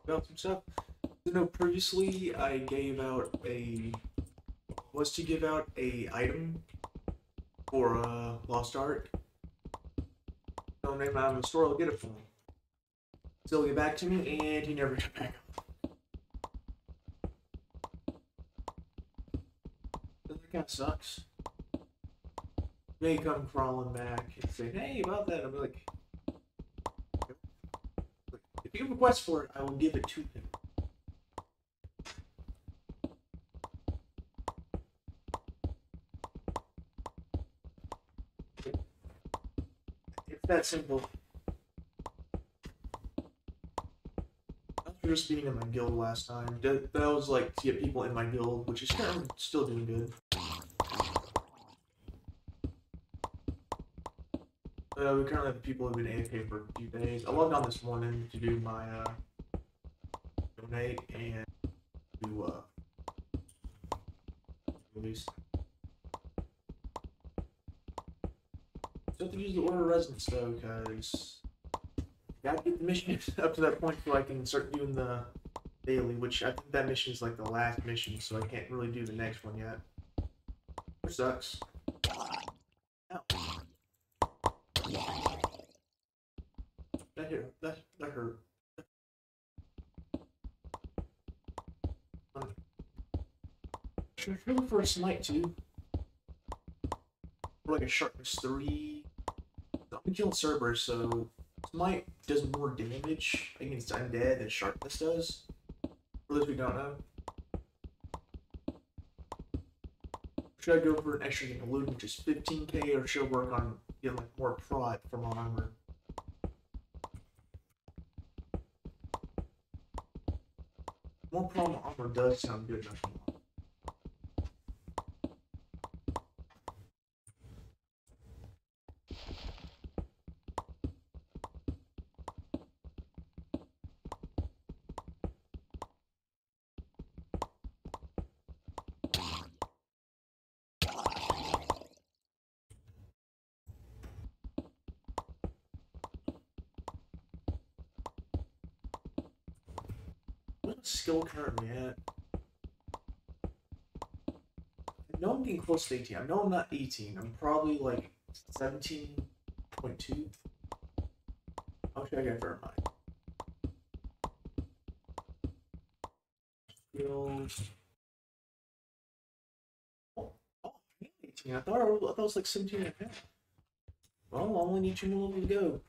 about some stuff. You know, previously I gave out a was to give out a item for uh, Lost Art. Don't name out in the store, I'll get it for him. So he'll get back to me, and he never got back. That kind of sucks. They come crawling back and say, "Hey, about that," I'm like, "If you request for it, I will give it to him." It's that simple. After just being in my guild last time, that, that was like to get people in my guild, which is kind of still doing good. Uh, we currently have people who've been AFK for a few days. I logged on this morning to do my uh, donate and do uh, release. So I have to use the order of residence though, because gotta get the mission up to that point so I can start doing the daily, which I think that mission is like the last mission, so I can't really do the next one yet. Which sucks. Ow. That hurt. That, that hurt. Um, Should I look for a smite too? Or like a sharpness three. I'm killing Cerberus, so smite does more damage against undead than sharpness does. For those who don't know. Should I go for an extra game loot, which is 15k, or should I work on getting like more prod from my armor? More prod armor does sound good enough. What skill currently at? I know I'm getting close to 18. I know I'm not 18. I'm probably like 17.2. Actually, I got very mind. Skills. Oh, oh, I am 18. I thought I, was, I thought it was like 17 and a half. Well, I only need two more levels to go.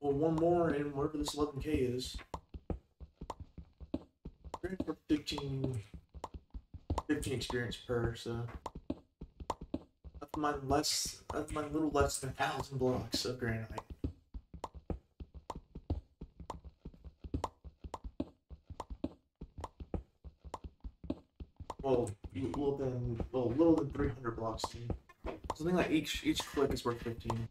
Well, one more and whatever this 11k is. We're 15, 15 experience per, so. My less, my little less than a thousand blocks of granite. Well, little than, well, little than 300 blocks, too. Something like each each click is worth 15.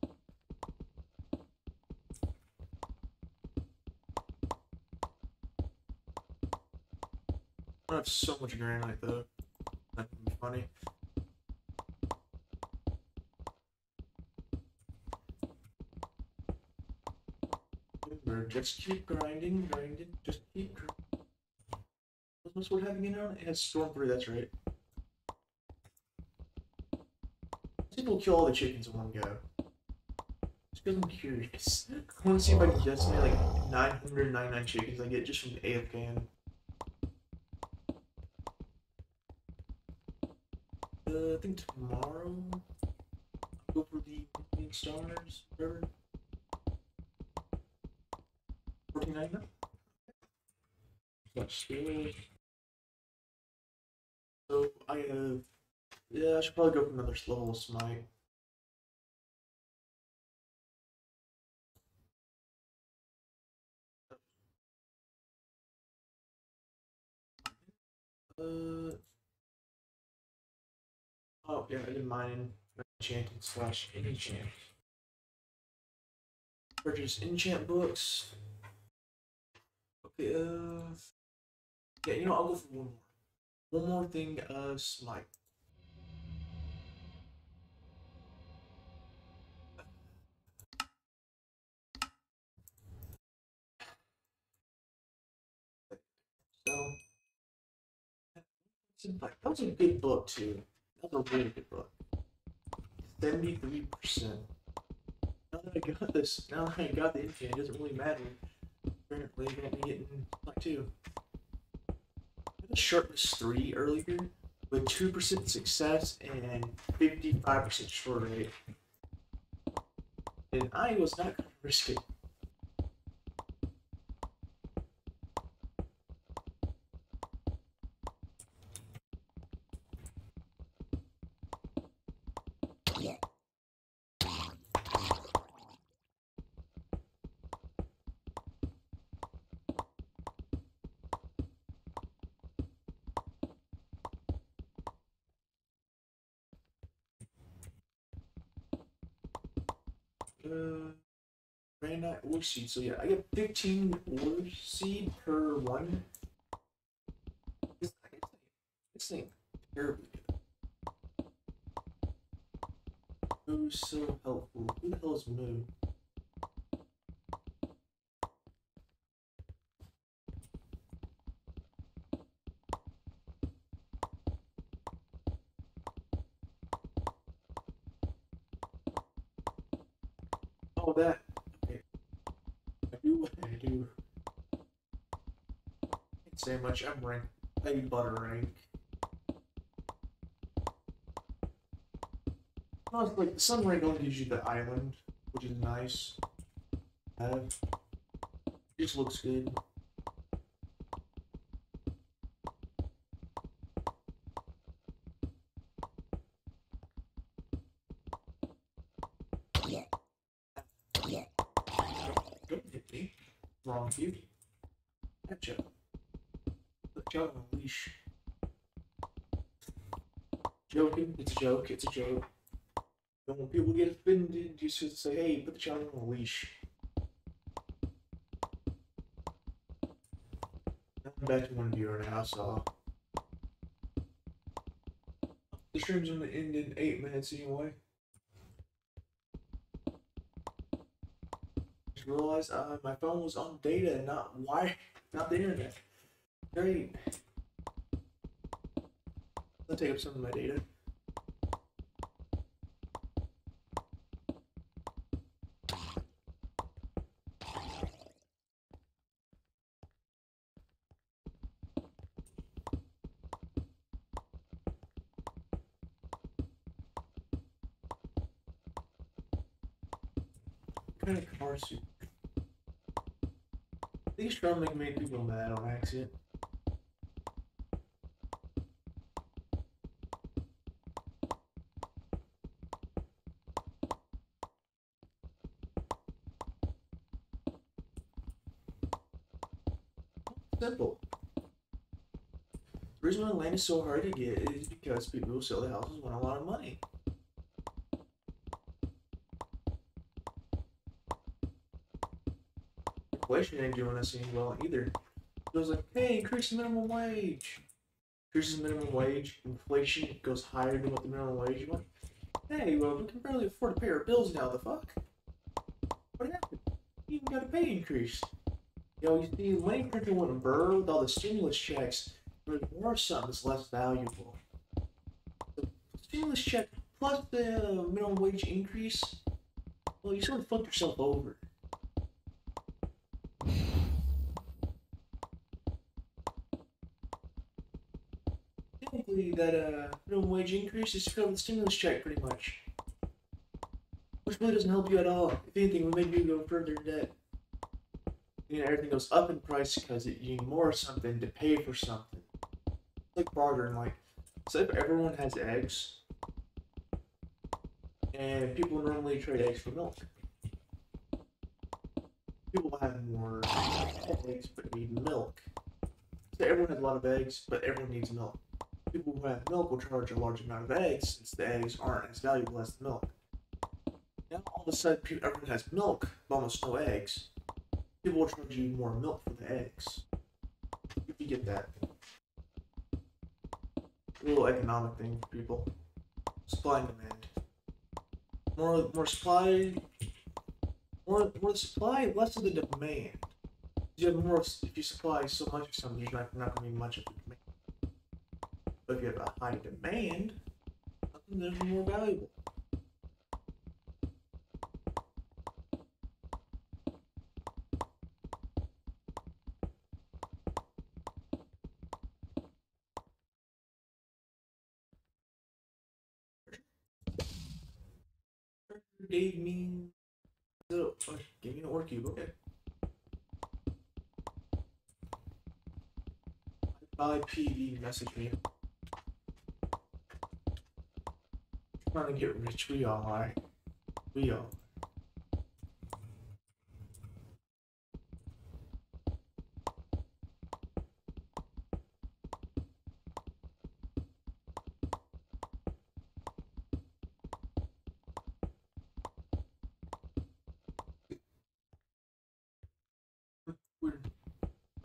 I have so much granite though. Johnny. Remember, just keep grinding, grinding, just keep grinding. What's what having in on? It has Storm 3, that's right. Let's we'll kill all the chickens in one go. Just because I'm curious. I want to see if I can just me like 999 chickens I get just from the AFK. Think tomorrow go for the million stars, whatever. 1499? Much skill. So I have yeah, I should probably go for another of smite. Mine enchanted slash enchant. Purchase enchant books. Okay, uh, yeah, you know, I'll go for one more. One more thing of smite. So that was a good book too. That was a really good book. Seventy-three percent. Now that I got this, now that I got the infant, it doesn't really matter. Apparently, I got me getting like two. I had a sharpness three earlier with two percent success and fifty-five percent short rate, and I was not gonna risk it. Uh, seed. So yeah, I get 15 ore seed per one. This this thing terribly good. Moo's so helpful. Who the hell is Moo? Oh, that. Okay. I do what I do. Can't say much. I'm rank. Do butter rank. Oh, like the sun rank only gives you the island, which is nice. Uh, Have. Just looks good. Don't hit me. Wrong view. Gotcha. Put you on a leash. Joking. It's a joke. It's a joke. Don't want people get offended. You should say, hey, put the child on a leash. I'm back to one viewer now, so. The stream's gonna end in eight minutes anyway. Just realized uh, my phone was on data and not wire, not the internet. Great. I'll take up some of my data. These to make people mad on accident. Simple. The reason why land is so hard to get is because people who sell the houses want a lot of money. Inflation ain't doing us any well either. It was like, hey, increase the minimum wage. Increases minimum wage, inflation goes higher than what the minimum wage was. Hey, well, we can barely afford to pay our bills now, the fuck? What happened? even got a pay increase. You know, you see, money printer wouldn't burr with all the stimulus checks. There's more something that's less valuable. The stimulus check plus the minimum wage increase, well, you sort of fucked yourself over. Technically, that uh, minimum wage increase is cover the stimulus check, pretty much. Which really doesn't help you at all. If anything, would make you go further in debt. You know, everything goes up in price because you need more something to pay for something. It's like bartering. Like, so if everyone has eggs, and people normally trade eggs for milk, people have more eggs but need milk. So everyone has a lot of eggs, but everyone needs milk. People who have milk will charge a large amount of eggs since the eggs aren't as valuable as the milk. Now all of a sudden, people, everyone has milk, but almost no eggs. People will charge you more milk for the eggs. If you get that. A little economic thing for people. Supply and demand. More more supply more more supply, less of the demand. You have more if you supply so much of something, you're not, not gonna be much of the demand. But if you have a high demand, something that's more valuable. gave me so oh, gave me an ore cube, okay. By PV message me. Trying to get rich, we all are. We all. Weird.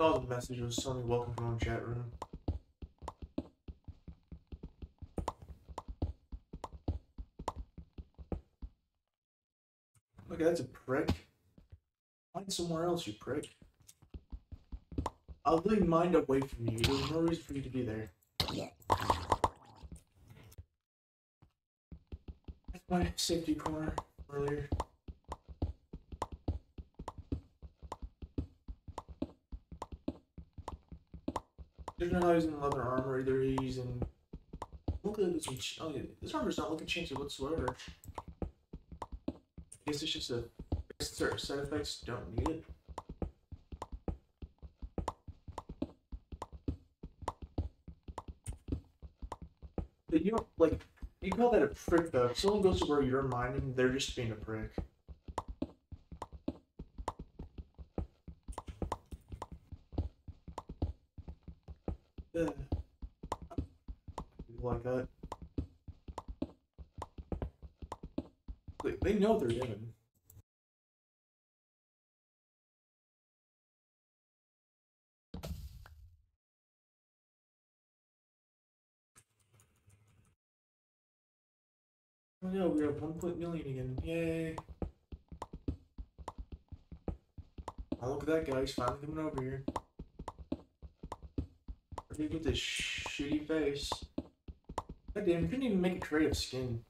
All the messages, Sony, welcome to own chat room. Okay, that's a prick. Find somewhere else, you prick. I'll leave mind away from you. There's no reason for you to be there. That's my safety corner earlier. There's no using leather armor, either. He's using. Look at this. Oh, yeah, this armor's not looking chancy whatsoever. I guess it's just a certain side effects don't need it. But you don't like you call that a prick though. If someone goes to where you're mining, they're just being a prick. Uh, yeah. Like that. They, they know they're doing. Oh million again. Yay. Oh look at that guy, he's finally coming over here. Where'd he get this shitty face? God damn, couldn't even make a trade of skin.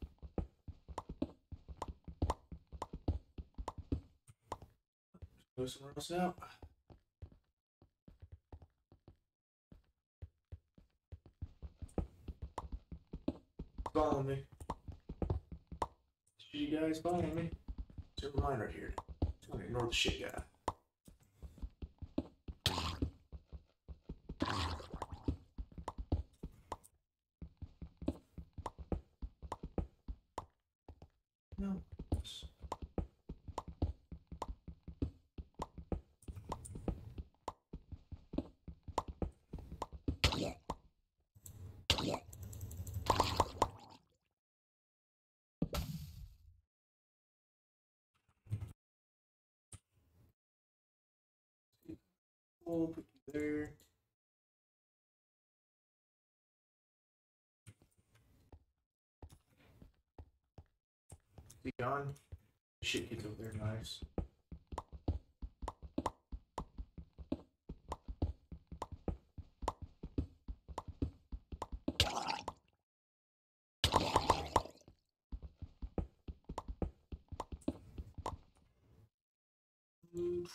Go somewhere else now. Guys follow me? A mine right here. Just gonna ignore the shit guy. on. Shit gets over there nice.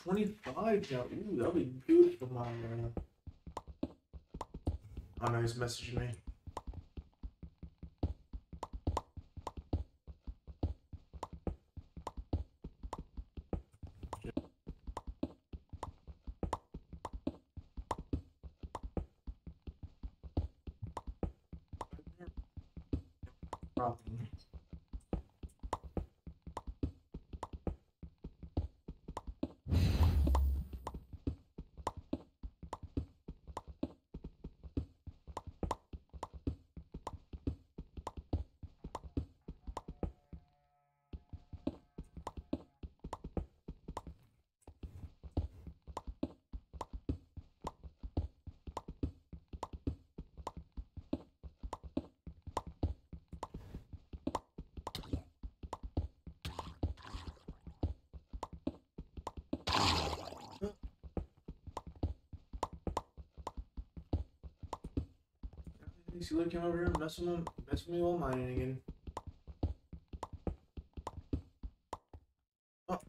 Twenty-five now. Ooh, that'll be good for my. Uh... I know he's messaging me. Look, came over here and mess with, me, mess with me while mining again. Oh,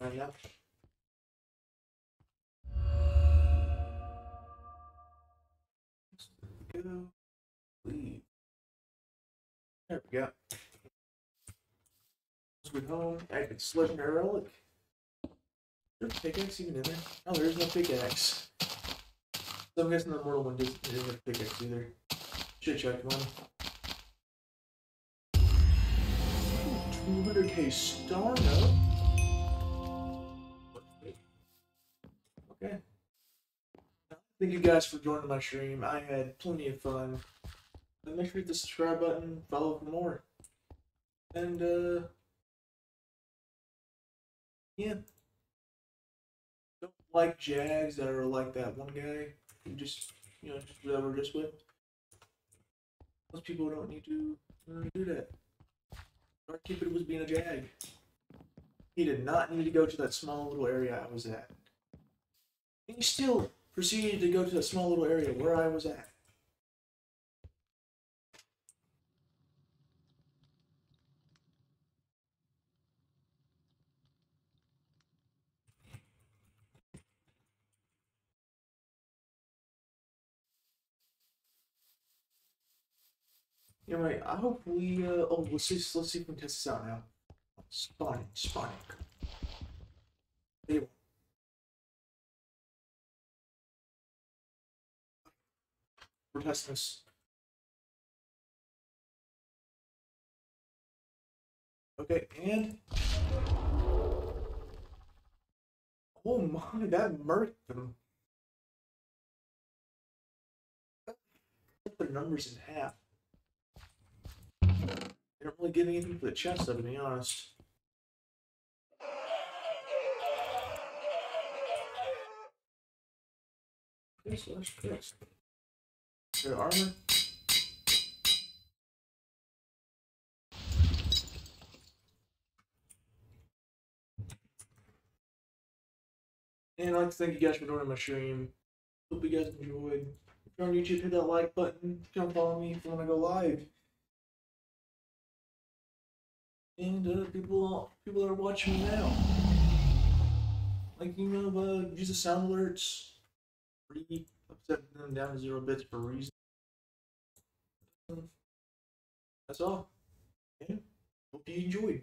and now. Go. There we go. Let's go home. Active legendary relic. Is there a pickaxe even in there? Oh, there's no pickaxe. So I'm guessing the mortal one doesn't have a pickaxe either. Should check one. 200k star note. Okay. Thank you guys for joining my stream. I had plenty of fun. And make sure to hit the subscribe button, follow for more. And, uh, yeah. Don't like Jags that are like that one guy just, you know, just whatever, just with. Most people don't need to do that. Dark Cupid was being a jag. He did not need to go to that small little area I was at. And he still proceeded to go to that small little area where I was at. Anyway, I hope we, uh, oh, let's see, let's see if we can test this out now. Spawning, spawning. Anyway. We're testing this. Okay, and... Oh my, that murked them. Put the numbers in half. They don't really give anything for the chest, though, to be honest. So that's fixed. Their armor. And I'd like to thank you guys for joining my stream. Hope you guys enjoyed. If you're on YouTube, hit that like button. Come follow me if you want to go live. And people people are watching now. Like you know, uh, use the sound alerts. Set them down to zero bits for a reason. That's all. Yeah. Hope you enjoyed.